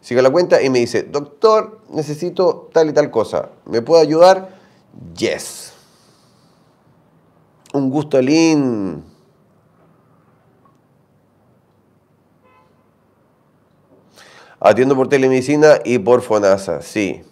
Speaker 1: siga la cuenta y me dice, doctor, necesito tal y tal cosa. ¿Me puede ayudar? Yes. Un gusto, Lin. Atiendo por telemedicina y por FONASA, sí.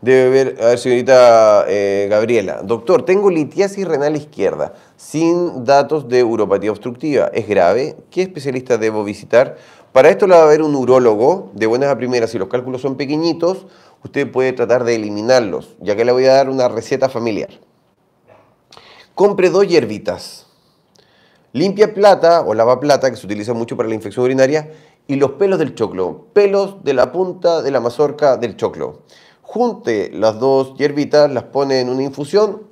Speaker 1: Debe ver, a ver, señorita eh, Gabriela. Doctor, tengo litiasis renal izquierda sin datos de uropatía obstructiva. ¿Es grave? ¿Qué especialista debo visitar? Para esto le va a haber un urólogo de buenas a primeras. Si los cálculos son pequeñitos, usted puede tratar de eliminarlos, ya que le voy a dar una receta familiar. Compre dos hierbitas. Limpia plata o lava plata, que se utiliza mucho para la infección urinaria, y los pelos del choclo, pelos de la punta de la mazorca del choclo junte las dos hierbitas, las pone en una infusión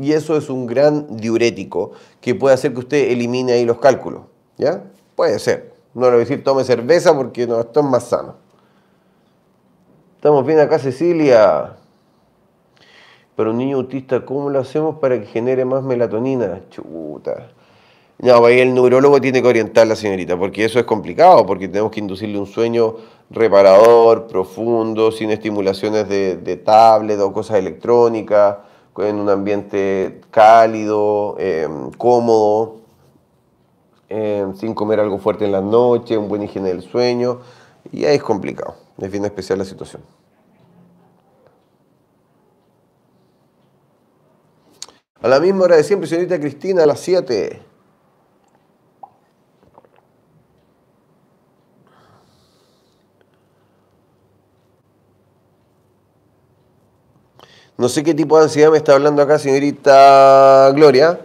Speaker 1: y eso es un gran diurético que puede hacer que usted elimine ahí los cálculos. ¿Ya? Puede ser. No le voy a decir tome cerveza porque no, esto es más sano. Estamos bien acá, Cecilia. Pero un niño autista, ¿cómo lo hacemos para que genere más melatonina? Chuta. No, ahí el neurólogo tiene que orientar a la señorita, porque eso es complicado, porque tenemos que inducirle un sueño reparador, profundo, sin estimulaciones de, tablet o cosas electrónicas, en un ambiente cálido, em, cómodo, em, sin comer algo fuerte en la noche, un buen higiene del sueño, y ahí es complicado, es bien especial la situación. A la misma hora de siempre, señorita Cristina, a las 7. No sé qué tipo de ansiedad me está hablando acá, señorita Gloria.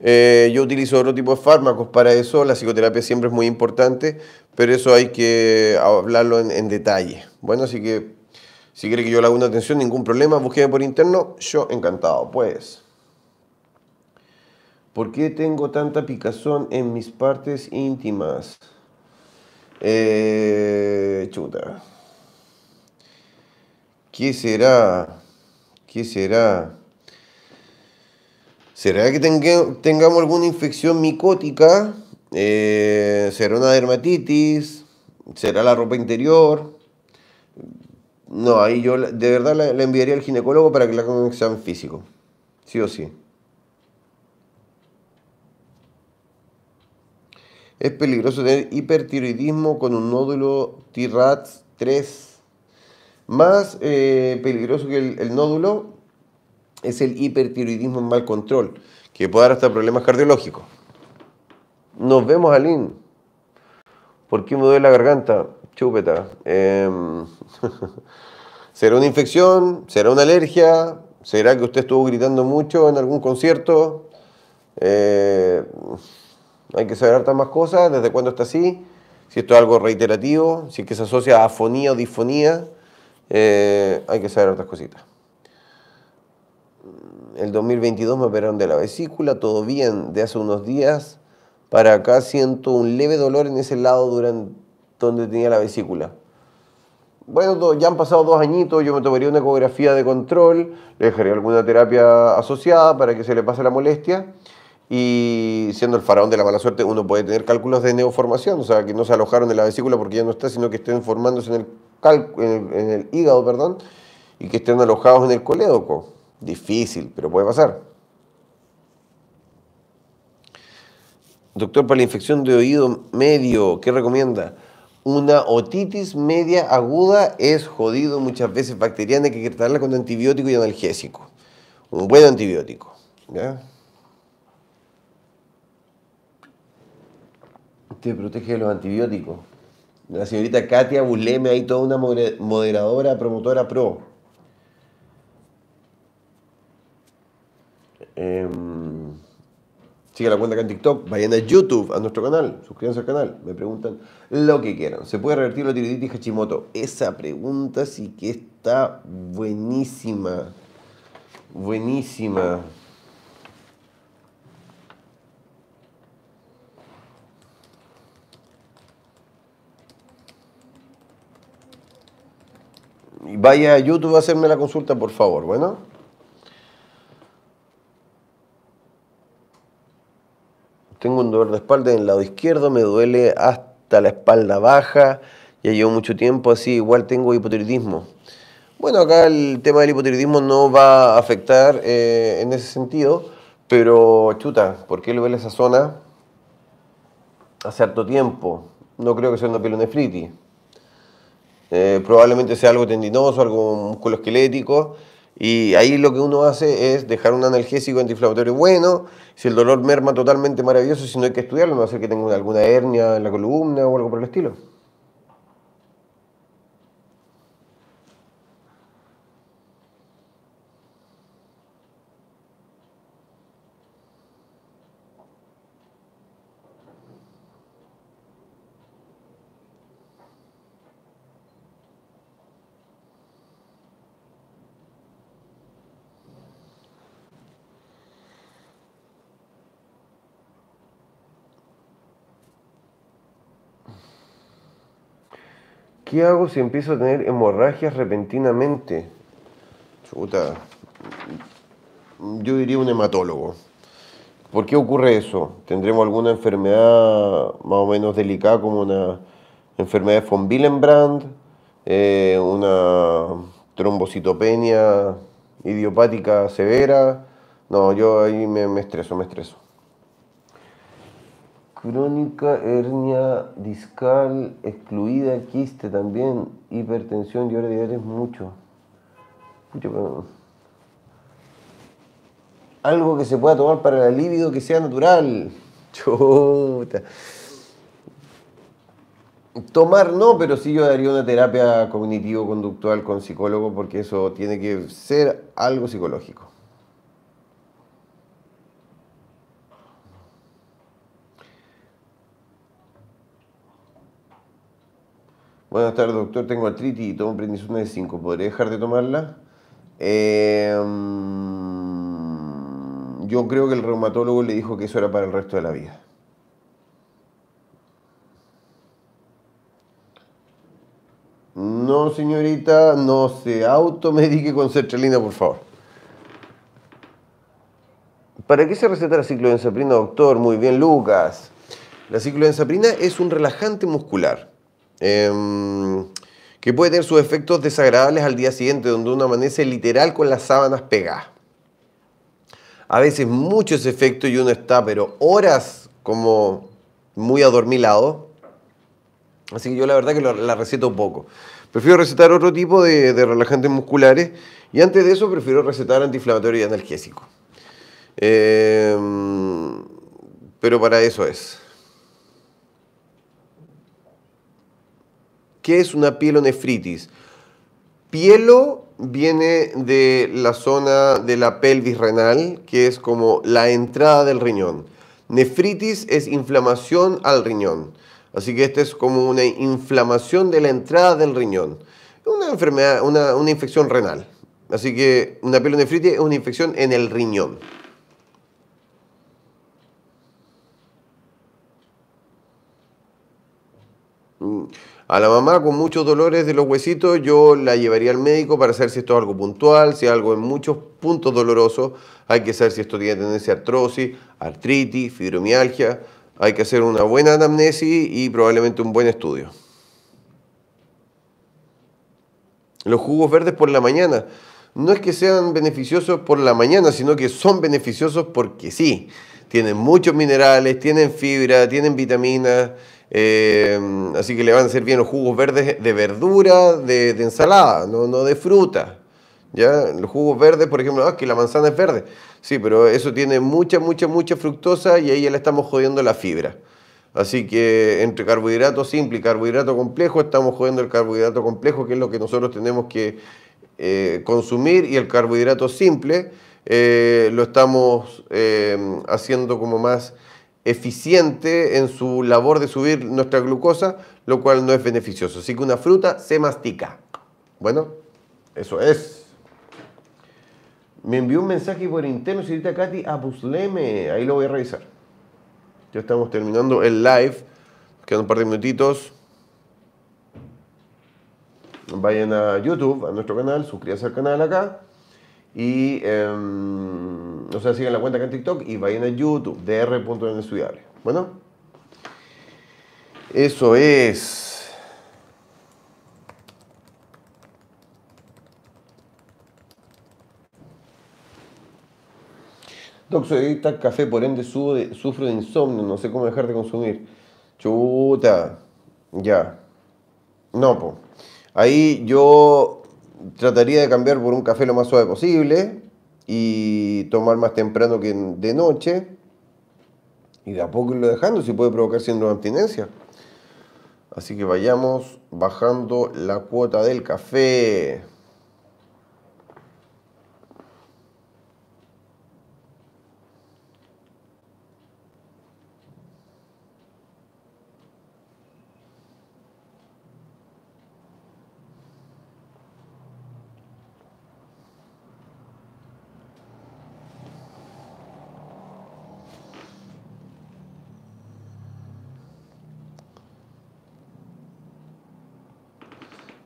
Speaker 1: Eh, yo utilizo otro tipo de fármacos para eso. La psicoterapia siempre es muy importante, pero eso hay que hablarlo en, detalle. Bueno, así que si quiere que yo le haga una atención, ningún problema. Búsqueme por interno. Yo encantado, pues. ¿Por qué tengo tanta picazón en mis partes íntimas? Eh, chuta. ¿Qué será? ¿Qué será? ¿Será que tengamos alguna infección micótica? Eh, ¿Será una dermatitis? ¿Será la ropa interior? No, ahí yo de verdad la, enviaría al ginecólogo para que le haga un examen físico. Sí o sí. Es peligroso tener hipertiroidismo con un nódulo TRATS 3. Más eh, peligroso que el, nódulo es el hipertiroidismo en mal control, que puede dar hasta problemas cardiológicos. Nos vemos, Aline. ¿Por qué me duele la garganta? Chúpeta. Em, [LAUGHS] ¿Será una infección? ¿Será una alergia? ¿Será que usted estuvo gritando mucho en algún concierto? Eh, hay que saber hartas más cosas. ¿Desde cuándo está así? Si esto es algo reiterativo, si es que se asocia a afonía o disfonía, eh, hay que saber otras cositas. El 2022 me operaron de la vesícula, todo bien. De hace unos días para acá siento un leve dolor en ese lado durante donde tenía la vesícula. Bueno, ya han pasado dos añitos, yo me tomaría una ecografía de control, le dejaría alguna terapia asociada para que se le pase la molestia. Y siendo el faraón de la mala suerte, uno puede tener cálculos de neoformación, o sea, que no se alojaron en la vesícula porque ya no está, sino que estén formándose en el, en el, hígado, perdón, y que estén alojados en el colédoco. Difícil, pero puede pasar. Doctor, para la infección de oído medio, ¿qué recomienda? Una otitis media aguda es jodido muchas veces bacteriana, hay que tratarla con antibiótico y analgésico. Un buen antibiótico. ¿ya? Te protege de los antibióticos. La señorita Katia Busleme, hay toda una moderadora, promotora pro. Eh, Sigue la cuenta acá en TikTok, vayan a YouTube, a nuestro canal, suscríbanse al canal, me preguntan lo que quieran. ¿Se puede revertir la tiroiditis Hashimoto? Esa pregunta sí que está buenísima. Buenísima. Vaya a YouTube a hacerme la consulta, por favor, bueno. Tengo un dolor de espalda en el lado izquierdo, me duele hasta la espalda baja, ya llevo mucho tiempo así, igual tengo hipotiroidismo. Bueno, acá el tema del hipotiroidismo no va a afectar eh, en ese sentido, pero chuta, ¿por qué le duele esa zona? Hace harto tiempo. No creo que sea una pielonefritis. Eh, probablemente sea algo tendinoso, algo musculoesquelético y ahí lo que uno hace es dejar un analgésico antiinflamatorio bueno. Si el dolor merma totalmente maravilloso, si no hay que estudiarlo, no ser que tenga alguna hernia en la columna o algo por el estilo. ¿Qué hago si empiezo a tener hemorragias repentinamente? Chuta. Yo diría un hematólogo. ¿Por qué ocurre eso? ¿Tendremos alguna enfermedad más o menos delicada como una enfermedad de von Willebrand, eh, una trombocitopenia idiopática severa? No, yo ahí me, me estreso, me estreso. Crónica, hernia discal, excluida, quiste también, hipertensión y ahora diabetes mucho. Algo que se pueda tomar para el alivio que sea natural. [LAUGHS] Chuta. Tomar no, pero sí yo daría una terapia cognitivo-conductual con psicólogo porque eso tiene que ser algo psicológico. Buenas tardes, doctor. Tengo artritis y tomo prednisona de 5. ¿Podría dejar de tomarla? Em, yo creo que el reumatólogo le dijo que eso era para el resto de la vida. No, señorita, no se automedique con sertralina, por favor. ¿Para qué se receta la ciclodensaprina, doctor? Muy bien, Lucas. La ciclodensaprina es un relajante muscular Em, que puede tener sus efectos desagradables al día siguiente, donde uno amanece literal con las sábanas pegadas. A veces muchos efectos y uno está, pero horas como muy adormilado. Así que yo la verdad que la receto poco. Prefiero recetar otro tipo de, relajantes musculares y antes de eso prefiero recetar antiinflamatorio y analgésico. Eh, pero para eso es. ¿Qué es una pielonefritis? Pielo viene de la zona de la pelvis renal, que es como la entrada del riñón. Nefritis es inflamación al riñón. Así que esta es como una inflamación de la entrada del riñón. Una enfermedad, una, una infección renal. Así que una pielonefritis es una infección en el riñón. A la mamá con muchos dolores de los huesitos yo la llevaría al médico para saber si esto es algo puntual, si es algo en muchos puntos dolorosos. Hay que saber si esto tiene tendencia a artrosis, artritis, fibromialgia. Hay que hacer una buena anamnesis y probablemente un buen estudio. Los jugos verdes por la mañana. No es que sean beneficiosos por la mañana, sino que son beneficiosos porque sí. Tienen muchos minerales, tienen fibra, tienen vitaminas eh, así que le van a servir los jugos verdes de verdura, de, ensalada, no, no, de fruta. ¿ya? Los jugos verdes, por ejemplo, ah, que la manzana es verde. Sí, pero eso tiene mucha, mucha, mucha fructosa y ahí ya le estamos jodiendo la fibra. Así que entre carbohidrato simple y carbohidrato complejo, estamos jodiendo el carbohidrato complejo, que es lo que nosotros tenemos que eh, consumir, y el carbohidrato simple eh, lo estamos haciendo como más eficiente en su labor de subir nuestra glucosa, lo cual no es beneficioso. Así que una fruta se mastica. Bueno, eso es. Me envió un mensaje por interno, señorita Katy, apusleme. Ahí lo voy a revisar. Ya estamos terminando el live. Quedan un par de minutitos. Vayan a YouTube, a nuestro canal, suscríbanse al canal acá. Y, em, o sea, sigan la cuenta acá en TikTok y vayan a YouTube, dr.estudiable. Bueno, eso es. Doc, soy adicta café, por ende sufro de insomnio, no sé cómo dejar de consumir. Chuta, ya. No, pues. Ahí yo trataría de cambiar por un café lo más suave posible y tomar más temprano que de noche. Y de a poco irlo dejando, si puede provocar síndrome de abstinencia. Así que vayamos bajando la cuota del café.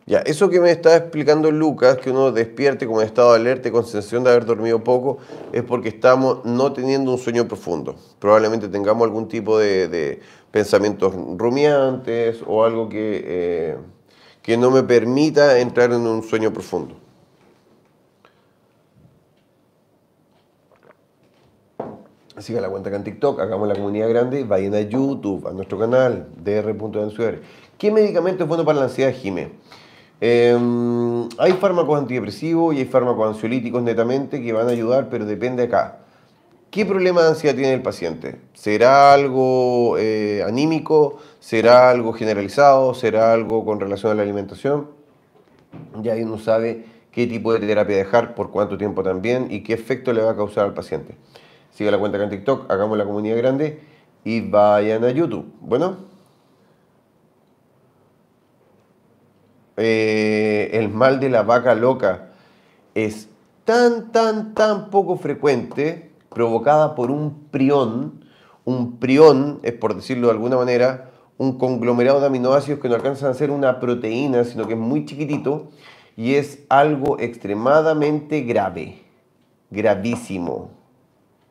Speaker 1: Ya, eso que me está explicando Lucas, que uno despierte como en estado de alerta y con sensación de haber dormido poco, es porque estamos no teniendo un sueño profundo. Probablemente tengamos algún tipo de, pensamientos rumiantes o algo que, eh, que no me permita entrar en un sueño profundo. Que la cuenta acá en TikTok, hagamos la comunidad grande, vayan a YouTube, a nuestro canal, dr.densuer. ¿Qué medicamento es bueno para la ansiedad, Jimé? Em, hay fármacos antidepresivos y hay fármacos ansiolíticos netamente que van a ayudar, pero depende acá. ¿Qué problema de ansiedad tiene el paciente? ¿Será algo eh, anímico? ¿Será algo generalizado? ¿Será algo con relación a la alimentación? Ya ahí uno sabe qué tipo de terapia dejar, por cuánto tiempo también y qué efecto le va a causar al paciente. Siga la cuenta acá en TikTok, hagamos la comunidad grande y vayan a YouTube. Bueno. Eh, el mal de la vaca loca es tan, tan, tan poco frecuente, provocada por un prión. Un prión es, por decirlo de alguna manera, un conglomerado de aminoácidos que no alcanzan a ser una proteína, sino que es muy chiquitito y es algo extremadamente grave, gravísimo,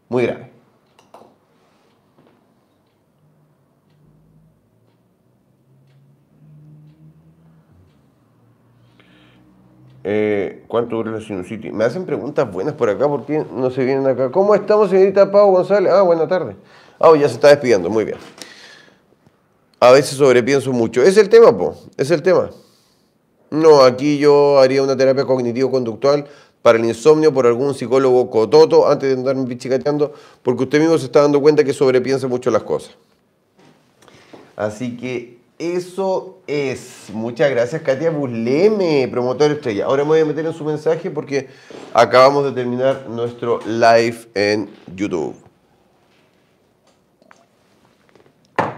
Speaker 1: muy grave. Eh, ¿Cuánto dura la sinusitis? Me hacen preguntas buenas por acá, ¿por qué no se vienen acá? ¿Cómo estamos, señorita Pau González? Ah, buena tarde. Ah, ya se está despidiendo, muy bien. A veces sobrepienso mucho. Es el tema, po. Es el tema. No, aquí yo haría una terapia cognitivo-conductual para el insomnio por algún psicólogo cototo antes de andarme pichicateando, porque usted mismo se está dando cuenta que sobrepiensa mucho las cosas. Así que eso es. Muchas gracias, Katia Busleme, promotor estrella. Ahora me voy a meter en su mensaje porque acabamos de terminar nuestro live en YouTube.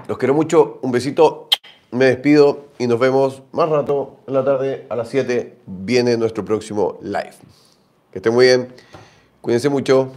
Speaker 1: Los quiero mucho, un besito, me despido y nos vemos más rato en la tarde a las 7. Viene nuestro próximo live. Que estén muy bien, cuídense mucho.